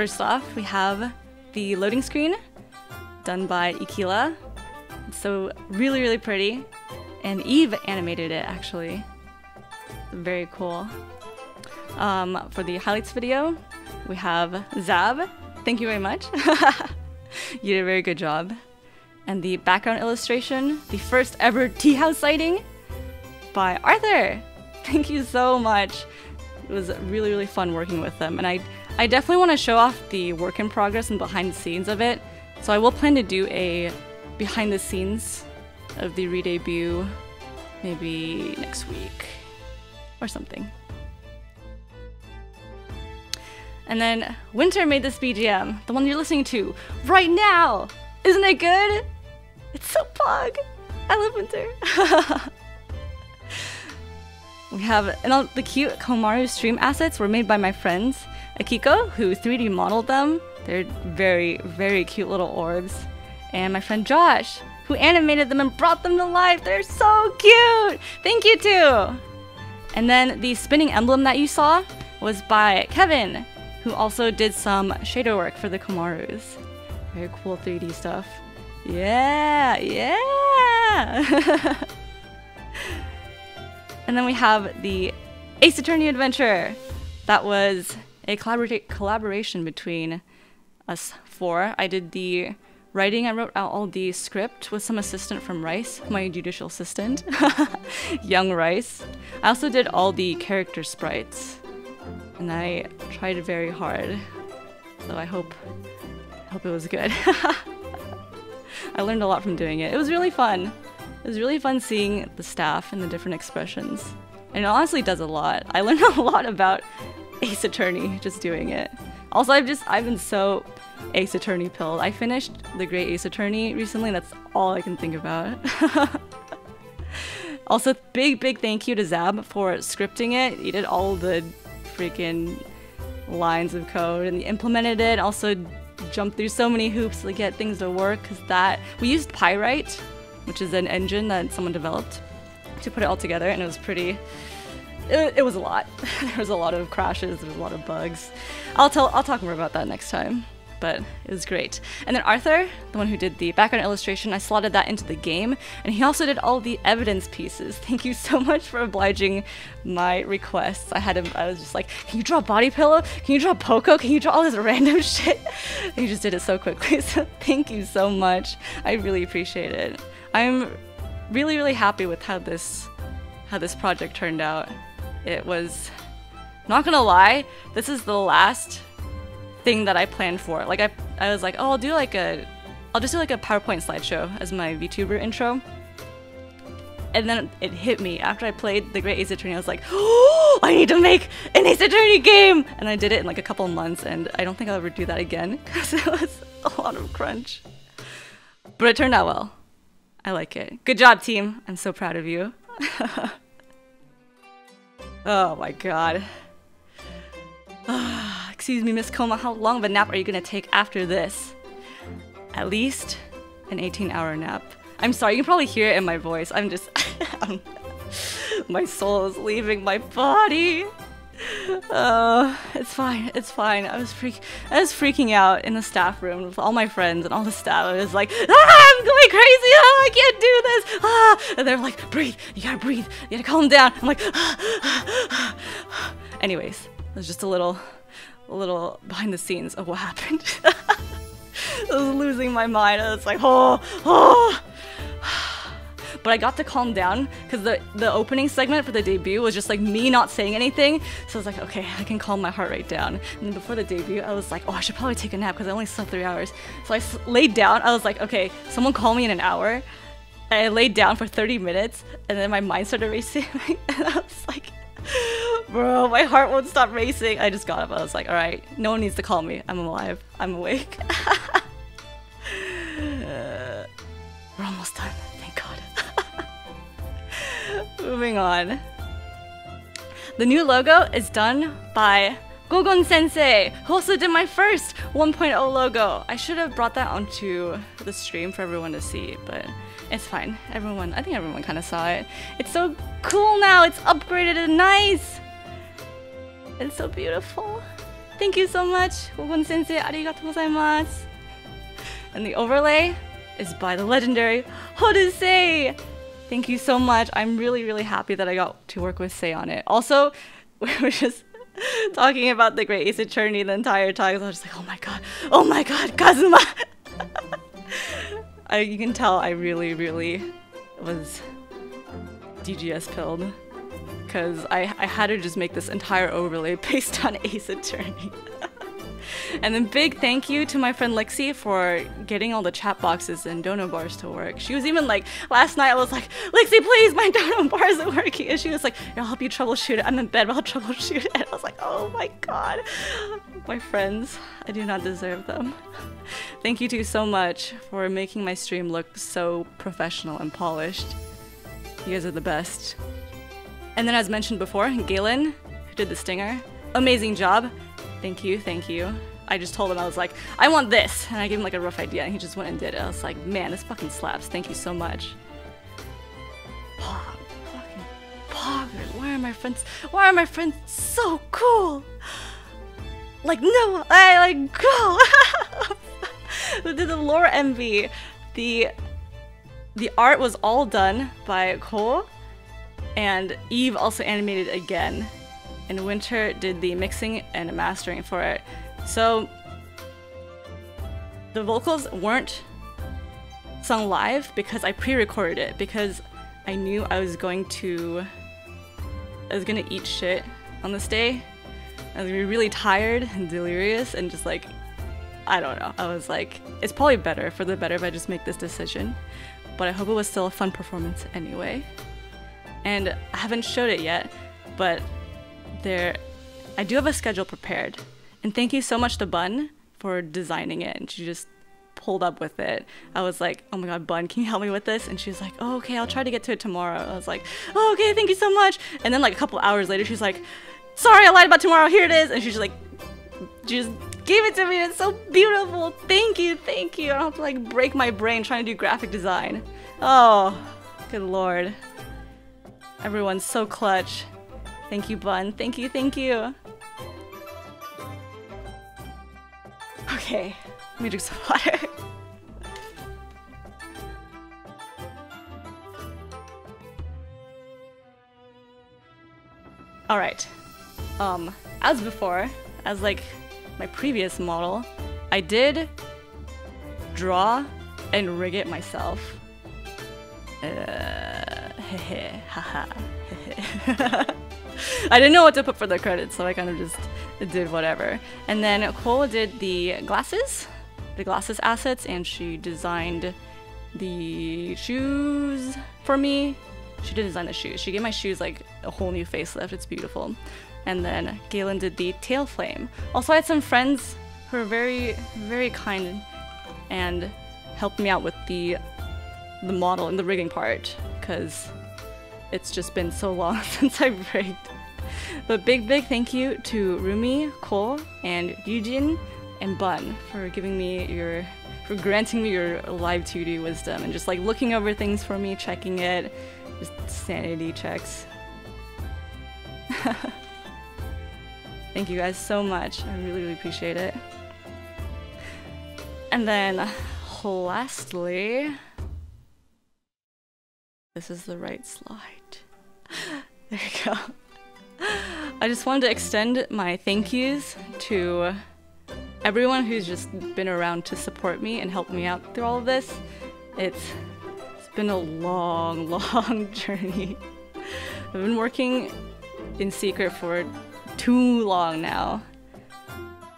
Speaker 4: First off, we have the loading screen done by Ikila. So really, really pretty. And Eve animated it actually. Very cool. Um, for the highlights video, we have Zab. Thank you very much. (laughs) you did a very good job. And the background illustration, the first ever (laughs) tea house sighting by Arthur. Thank you so much. It was really, really fun working with them. And I, I definitely want to show off the work in progress and behind the scenes of it. So I will plan to do a behind the scenes of the re-debut maybe next week or something. And then Winter made this BGM, the one you're listening to right now. Isn't it good? It's so pog. I love Winter. (laughs) we have and all the cute Komaru stream assets were made by my friends Akiko, who 3D modeled them. They're very, very cute little orbs. And my friend Josh, who animated them and brought them to life. They're so cute! Thank you too! And then the spinning emblem that you saw was by Kevin, who also did some shader work for the Komarus. Very cool 3D stuff. Yeah, yeah! (laughs) and then we have the Ace Attorney Adventure. That was a collabora- collaboration between us four. I did the writing, I wrote out all the script with some assistant from Rice, my judicial assistant, (laughs) young Rice. I also did all the character sprites, and I tried very hard. So I hope, hope it was good. (laughs) I learned a lot from doing it. It was really fun. It was really fun seeing the staff and the different expressions. And it honestly does a lot. I (laughs) learned a lot about Ace Attorney just doing it. Also, I've just I've been so Ace Attorney pilled. I finished The Great Ace Attorney recently. That's all I can think about. (laughs) also, big big thank you to Zab for scripting it. He did all the freaking lines of code and implemented it. Also, jumped through so many hoops to get things to work. Cause that we used PyWright, which is an engine that someone developed to put it all together, and it was pretty it, it was a lot. (laughs) there was a lot of crashes, there was a lot of bugs. I'll tell I'll talk more about that next time. But it was great. And then Arthur, the one who did the background illustration, I slotted that into the game, and he also did all the evidence pieces. (laughs) Thank you so much for obliging my requests. I had him. I was just like, "Can you draw body pillow? Can you draw Poco? Can you draw all this random (laughs) shit?" And he just did it so quickly. So thank you so much. I really appreciate it. I'm really, really happy with how this how this project turned out. It was not gonna lie, this is the last thing that I planned for. Like I I was like, oh I'll do like a I'll just do like a PowerPoint slideshow as my VTuber intro. And then it hit me after I played the Great Ace Attorney. I was like, "Oh, (gasps) I need to make an Ace Attorney game!" And I did it in like a couple months, and I don't think I'll ever do that again (laughs) because it was a lot of crunch. But it turned out well. I like it. Good job, team. I'm so proud of you. (laughs) oh my god. (sighs) Excuse me, Miss Koma, how long of a nap are you gonna take after this? At least an 18 hour nap. I'm sorry, you can probably hear it in my voice. I'm just. (laughs) My soul is leaving my body. Uh, it's fine. It's fine. I was freak. I was freaking out in the staff room with all my friends and all the staff. I was like, ah, I'm going crazy. Ah, I can't do this. Ah, and they're like, breathe. You gotta breathe. You gotta calm down. I'm like, ah, ah, ah. anyways, it was just a little, a little behind the scenes of what happened. (laughs) I was losing my mind. I was like, oh, oh. But I got to calm down because the the opening segment for the debut was just like me not saying anything. So I was like, okay, I can calm my heart rate down. And before the debut, I was like, oh, I should probably take a nap because I only slept three hours. So I laid down. I was like, okay, someone call me in an hour. And I laid down for 30 minutes, and then my mind started racing, (laughs) and I was like, bro, my heart won't stop racing. I just got up. I was like, all right, no one needs to call me. I'm alive. I'm awake. (laughs) Uh, we're almost done. (laughs) Moving on. The new logo is done by Gogon Sensei, who also did my first 1.0 logo. I should have brought that onto the stream for everyone to see, but it's fine. Everyone, I think everyone kind of saw it. It's so cool now. It's upgraded and nice. It's so beautiful. Thank you so much, Gogon Sensei. Arigatou gozaimasu. And the overlay is by the legendary Hodusei. Thank you so much. I'm really, really happy that I got to work with Say on it. Also, (laughs) we were just (laughs) talking about the Great Ace Attorney the entire time. I was just like, oh my god, oh my god, (laughs) Kazuma! I, you can tell I really, really was DGS pilled. Because I, I had to just make this entire overlay based on Ace Attorney. And then big thank you to my friend Lexi for getting all the chat boxes and dono bars to work. She was even like, last night I was like, Lexi, please, my dono bar isn't working. And she was like, I'll help you troubleshoot it. I'm in bed, but I'll (laughs) troubleshoot it. And I was like, oh my god. My friends, I do not deserve them. (laughs) Thank you two so much for making my stream look so professional and polished. You guys are the best. And then as mentioned before, Galen, who did the stinger, amazing job. Thank you, thank you. I just told him I was like, I want this, and I gave him like a rough idea, and he just went and did it. I was like, man, this fucking slaps. Thank you so much. Pog, fucking Pog. Why are my friends? Why are my friends so cool? Like no, I like go. (laughs) the, the lore MV, the the art was all done by Cole, and Eve also animated again and Winter did the mixing and mastering for it. So the vocals weren't sung live because I pre-recorded it because I knew I was going to I was gonna eat shit on this day. I was gonna be really tired and delirious and just like I don't know. I was like, it's probably better for the better if I just make this decision. But I hope it was still a fun performance anyway. And I haven't showed it yet, but there I do have a schedule prepared. And thank you so much to Bun for designing it. And she just pulled up with it. I was like, oh my god, Bun, can you help me with this? And she was like, oh, okay, I'll try to get to it tomorrow. I was like, oh, okay, thank you so much. And then like a couple hours later, she's like, sorry, I lied about tomorrow. Here it is. And she's like, just gave it to me. It's so beautiful. Thank you, thank you. I don't have to like break my brain trying to do graphic design. Oh, good lord. Everyone's so clutch. Thank you, Bun. Thank you, thank you. Okay, let me drink some (laughs) water. Alright. Um, as before, as like my previous model, I did draw and rig it myself. Uh, hehe, haha, hehe. (laughs) I didn't know what to put for the credits, so I kind of just did whatever. And then Cole did the glasses, the glasses assets, and she designed the shoes for me. She didn't design the shoes. She gave my shoes like a whole new facelift. It's beautiful. And then Galen did the tail flame. Also, I had some friends who were very, very kind and helped me out with the the model and the rigging part because it's just been so long (laughs) since I've rigged. But big, big thank you to Rumi, Cole, and Yujin and Bun for giving me your, for granting me your Live2D wisdom and just like looking over things for me, checking it, just sanity checks. (laughs) thank you guys so much. I really, really appreciate it. And then, lastly, this is the right slide. (laughs) There you go. I just wanted to extend my thank yous to everyone who's just been around to support me and help me out through all of this. It's, it's been a long, (laughs) long journey. I've been working in secret for too long now.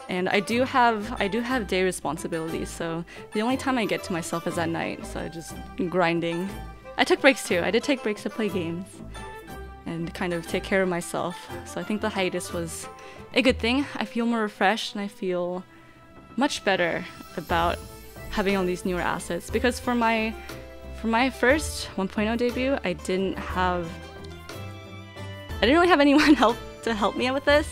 Speaker 4: And I do have I do have day responsibilities, so the only time I get to myself is at night, so I just grinding. I took breaks too. I did take breaks to play games and kind of take care of myself. So I think the hiatus was a good thing. I feel more refreshed and I feel much better about having all these newer assets because for my for my first 1.0 debut, I didn't have I didn't really have (laughs) anyone help to help me out with this.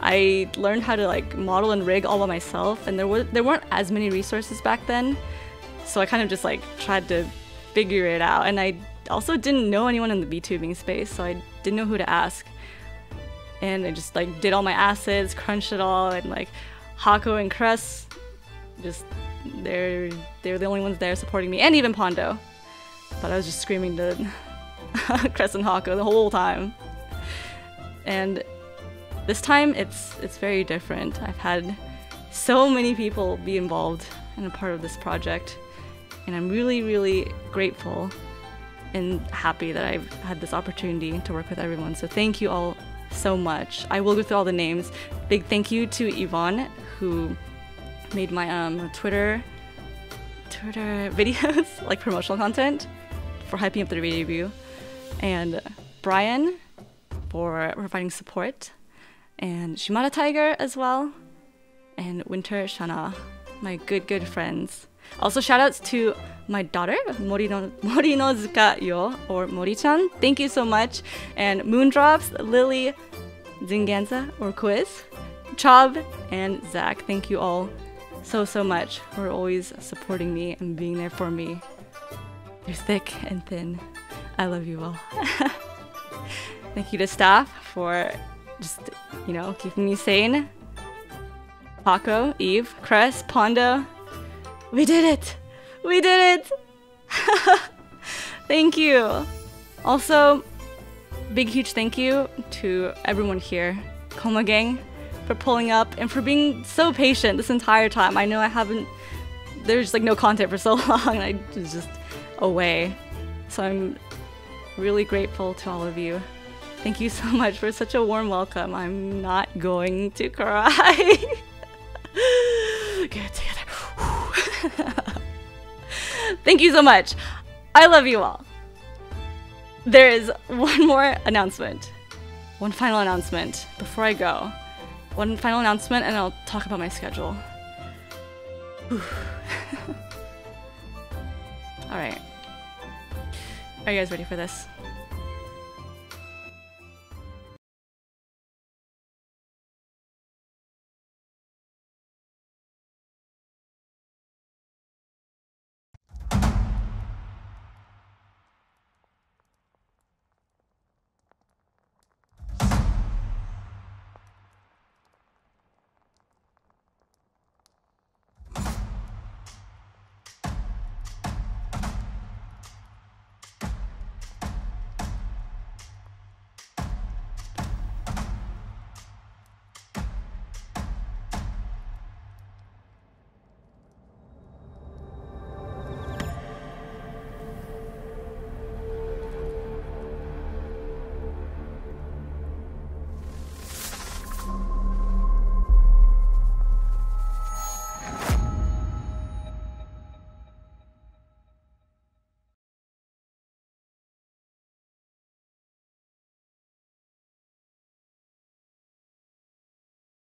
Speaker 4: I learned how to like model and rig all by myself and there was there weren't as many resources back then. So I kind of just like tried to figure it out and I also didn't know anyone in the VTubing space, so I didn't know who to ask. And I just like did all my assets, crunched it all, and like Hako and Cress, just they're they're the only ones there supporting me, and even Pondo. But I was just screaming to (laughs) Cress and Hako the whole time. And this time it's it's very different. I've had so many people be involved and a part of this project, and I'm really really grateful and happy that I've had this opportunity to work with everyone. So thank you all so much. I will go through all the names. Big thank you to Yvonne who made my um, Twitter Twitter (laughs) videos like promotional content for hyping up the debut, and Brian for providing support, and Shimada Tiger as well, and Winter Shana, my good good friends. Also shoutouts to my daughter, Morino, Morinozuka Yo, or Mori-chan. Thank you so much. And Moondrops, Lily, Zinganza, or Quiz, Chob, and Zach. Thank you all so, so much for always supporting me and being there for me. You're thick and thin. I love you all. (laughs) Thank you to staff for just, you know, keeping me sane. Paco, Eve, Cress, Pondo. We did it! We did it! (laughs) thank you! Also, big huge thank you to everyone here, Komagang, for pulling up and for being so patient this entire time. I know I haven't, there's like no content for so (laughs) long, and I was just away. So I'm really grateful to all of you. Thank you so much for such a warm welcome. I'm not going to cry. (laughs) Get together. (laughs) Thank you so much. I love you all. There is one more announcement. One final announcement before I go. One final announcement, and I'll talk about my schedule. (laughs) Alright. Are you guys ready for this?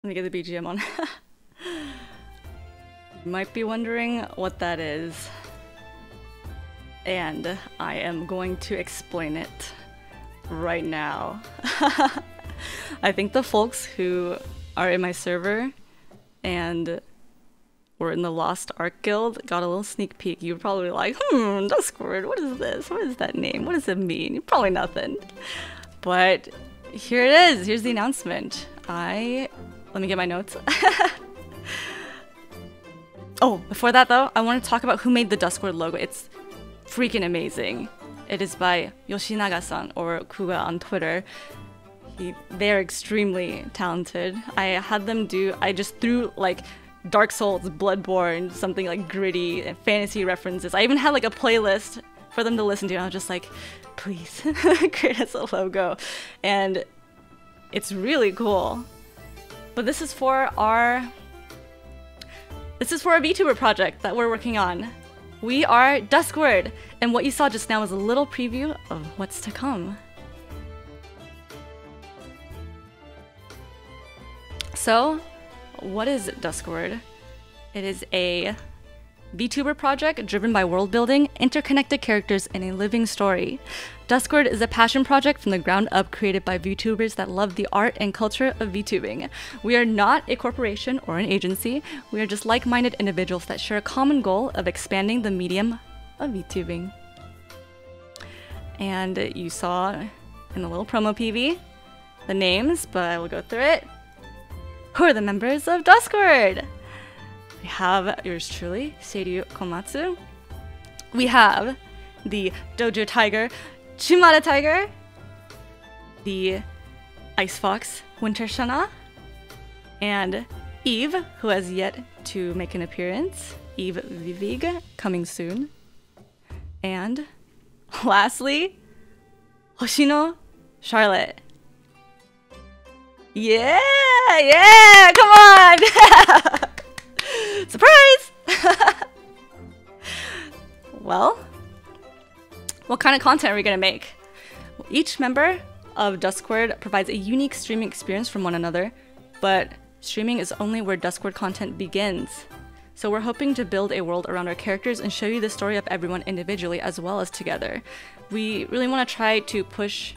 Speaker 4: Let me get the BGM on. (laughs) you might be wondering what that is. And I am going to explain it right now. (laughs) I think the folks who are in my server and were in the Lost Ark Guild got a little sneak peek. You were probably like, hmm, Discord, what is this? What is that name? What does it mean? Probably nothing. But here it is. Here's the announcement. I let me get my notes. (laughs) oh, before that though, I want to talk about who made the Duskward logo. It's freaking amazing. It is by Yoshinaga-san or Kuga on Twitter. He, they're extremely talented. I had them do, I just threw like Dark Souls, Bloodborne, something like gritty and fantasy references. I even had like a playlist for them to listen to. And I was just like, please (laughs) create us a logo. And it's really cool. But this is for our this is for a VTuber project that we're working on. We are Duskward, and what you saw just now was a little preview of what's to come. So, what is Duskward? It is a VTuber project driven by world building, interconnected characters, and a living story. Duskward is a passion project from the ground up created by VTubers that love the art and culture of VTubing. We are not a corporation or an agency, we are just like minded individuals that share a common goal of expanding the medium of VTubing. And you saw in the little promo PV the names, but I will go through it. Who are the members of Duskward? We have yours truly, Seiryu Komatsu. We have the Dojo Tiger, Shimada Tiger, the Ice Fox, Winter Shana, and Eve, who has yet to make an appearance. Eve Vivig, coming soon. And lastly, Hoshino Charlotte. Yeah, yeah, come on! (laughs) Surprise! (laughs) well, what kind of content are we gonna make? Each member of Duskward provides a unique streaming experience from one another, but streaming is only where Duskward content begins. So we're hoping to build a world around our characters and show you the story of everyone individually as well as together. We really want to try to push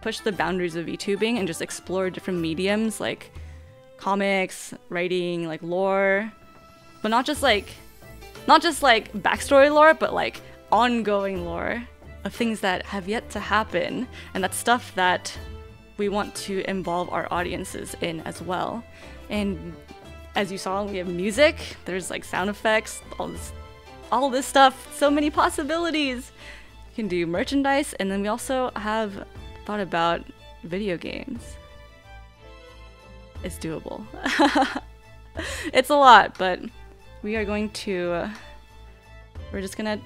Speaker 4: push the boundaries of VTubing and just explore different mediums like comics, writing, like lore, but not just like not just like backstory lore, but like ongoing lore of things that have yet to happen, and that's stuff that we want to involve our audiences in as well. And as you saw, we have music. There's like sound effects, all this, all this stuff. So many possibilities. You can do merchandise, and then we also have thought about video games. It's doable. (laughs) it's a lot, but we are going to. Uh, we're just gonna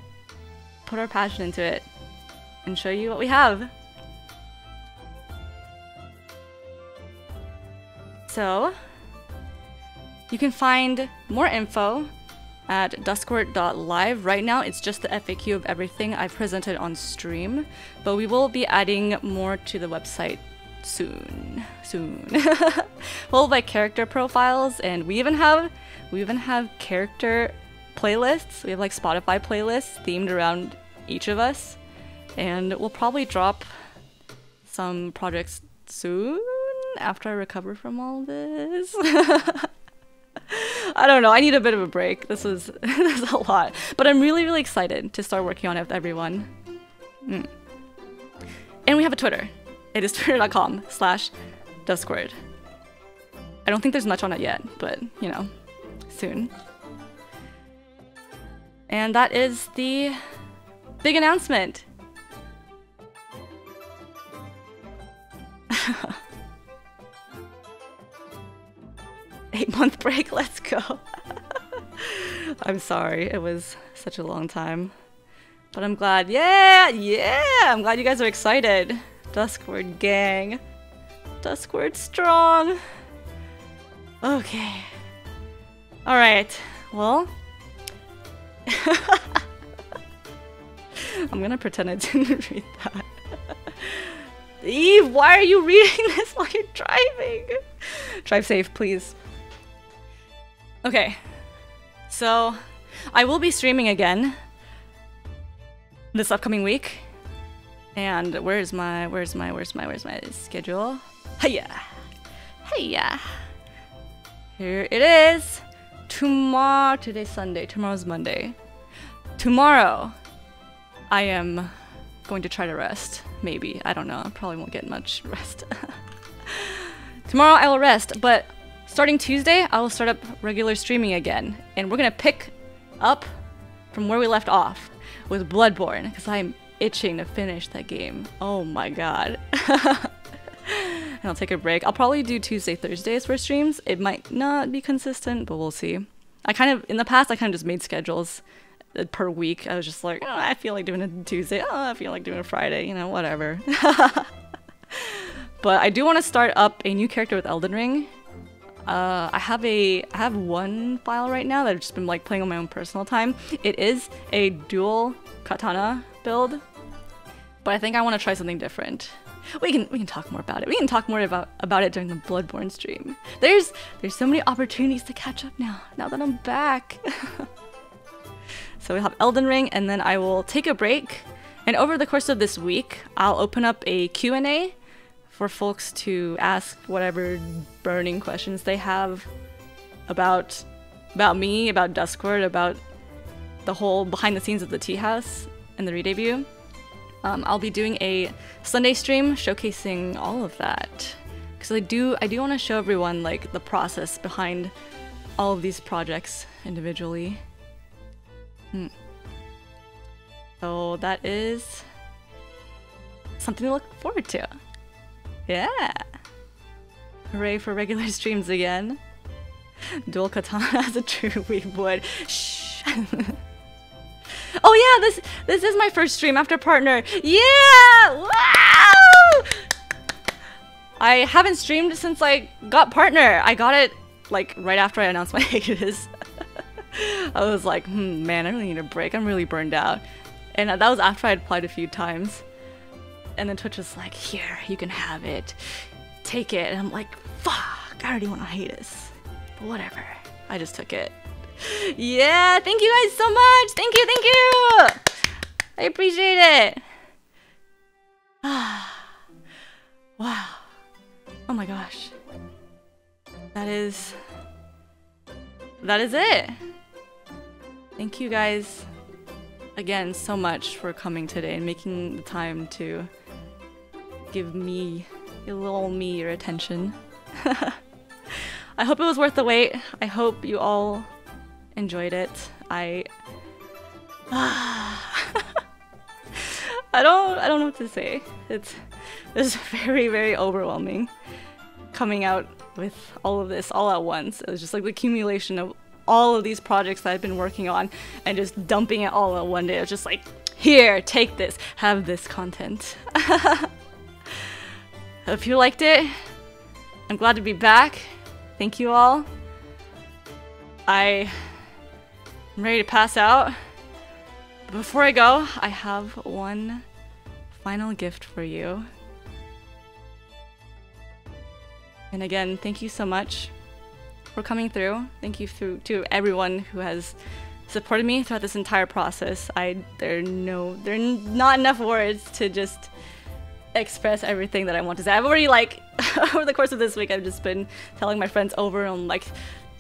Speaker 4: put our passion into it and show you what we have. So, you can find more info at duskward.live. Right now, it's just the FAQ of everything I presented on stream, but we will be adding more to the website soon. Soon. (laughs) we'll like character profiles, and we even have we even have character playlists. We have like Spotify playlists themed around each of us, and we'll probably drop some projects soon after I recover from all this. (laughs) I don't know. I need a bit of a break. This is (laughs) this is a lot, but I'm really really excited to start working on it with everyone. Mm. And we have a Twitter. It is (laughs) twitter.com slash Duskward. I don't think there's much on it yet, but you know, soon. And that is the big announcement. (laughs) Eight month break, let's go. (laughs) I'm sorry, it was such a long time. But I'm glad, yeah, yeah, I'm glad you guys are excited. Duskward gang. Duskward strong. Okay. Alright, well. (laughs) I'm gonna pretend I didn't (laughs) read that. Eve, why are you reading (laughs) this while you're driving? Drive safe, please. Okay, so I will be streaming again this upcoming week. And where's my, where's my, where's my, where's my schedule? Hiya! Hiya! Here it is! Tomorrow, today's Sunday, tomorrow's Monday. Tomorrow, I am going to try to rest. Maybe. I don't know. I probably won't get much (laughs) rest. Tomorrow I will rest, but starting Tuesday, I will start up regular streaming again. And we're gonna pick up from where we left off with Bloodborne, because I'm itching to finish that game. Oh my god. (laughs) and I'll take a break. I'll probably do Tuesday, Thursdays for streams. It might not be consistent, but we'll see. I kind of, in the past, I kind of just made schedules uh, per week. I was just like, oh, I feel like doing a Tuesday. Oh, I feel like doing a Friday. You know, whatever. (laughs) but I do want to start up a new character with Elden Ring. Uh, I have a I have one file right now that I've just been like playing on my own personal time. It is a dual katana build, but I think I want to try something different. We can we can talk more about it. We can talk more about about it during the Bloodborne stream. There's there's so many opportunities to catch up now. Now that I'm back. (laughs) so we have Elden Ring, and then I will take a break. And over the course of this week, I'll open up a Q&A for folks to ask whatever burning questions they have about about me, about Duskward, about the whole behind the scenes of the Tea House and the re-debut. Um, I'll be doing a Sunday stream showcasing all of that because I do I do want to show everyone like the process behind all of these projects individually. Hmm. So that is something to look forward to. Yeah. Hooray for regular (laughs) streams again. Dual katana (laughs) as a true weeb would. Shh. (laughs) oh yeah, this this is my first stream after partner. Yeah! Wow! I haven't streamed since I got partner. I got it like right after I announced (laughs) my hiatus. I was like, hmm, man, I really need a break. I'm really burned out. And that was after I had applied a few times. And then Twitch was like, here, you can have it. Take it. And I'm like, fuck, I already want a hiatus. But whatever. I just took it. Yeah, thank you guys so much. Thank you, thank you. I appreciate it. (sighs) wow. Oh my gosh. That is... That is it. Thank you guys again so much for coming today and making the time to give me, a little me, your attention. (laughs) I hope it was worth the wait. I hope you all enjoyed it. I (sighs) I don't I don't know what to say. It's it's (laughs) very very overwhelming coming out with all of this all at once. It was just like the accumulation of all of these projects that I've been working on and just dumping it all at one day. It was just like, here, take this, have this content. (laughs) if you liked it, I'm glad to be back. Thank you all. I am ready to pass out. But before I go, I have one final gift for you. And again, thank you so much for coming through. Thank you through to everyone who has supported me throughout this entire process. I there are no there are not enough words to just express everything that I want to say. I've already like (laughs) over the course of this week I've just been telling my friends over and like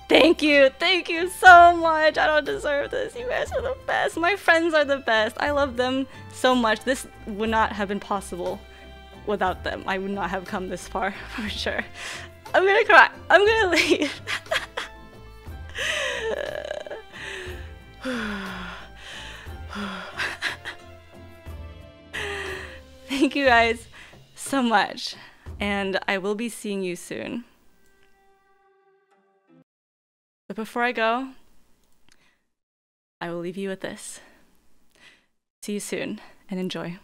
Speaker 4: thank you, thank you so much. I don't deserve this. You guys are the best. My friends are the best. I love them so much. This would not have been possible without them. I would not have come this far for sure. I'm gonna cry. I'm gonna leave. Thank you guys so much, and I will be seeing you soon. But before I go, I will leave you with this. See you soon, and enjoy.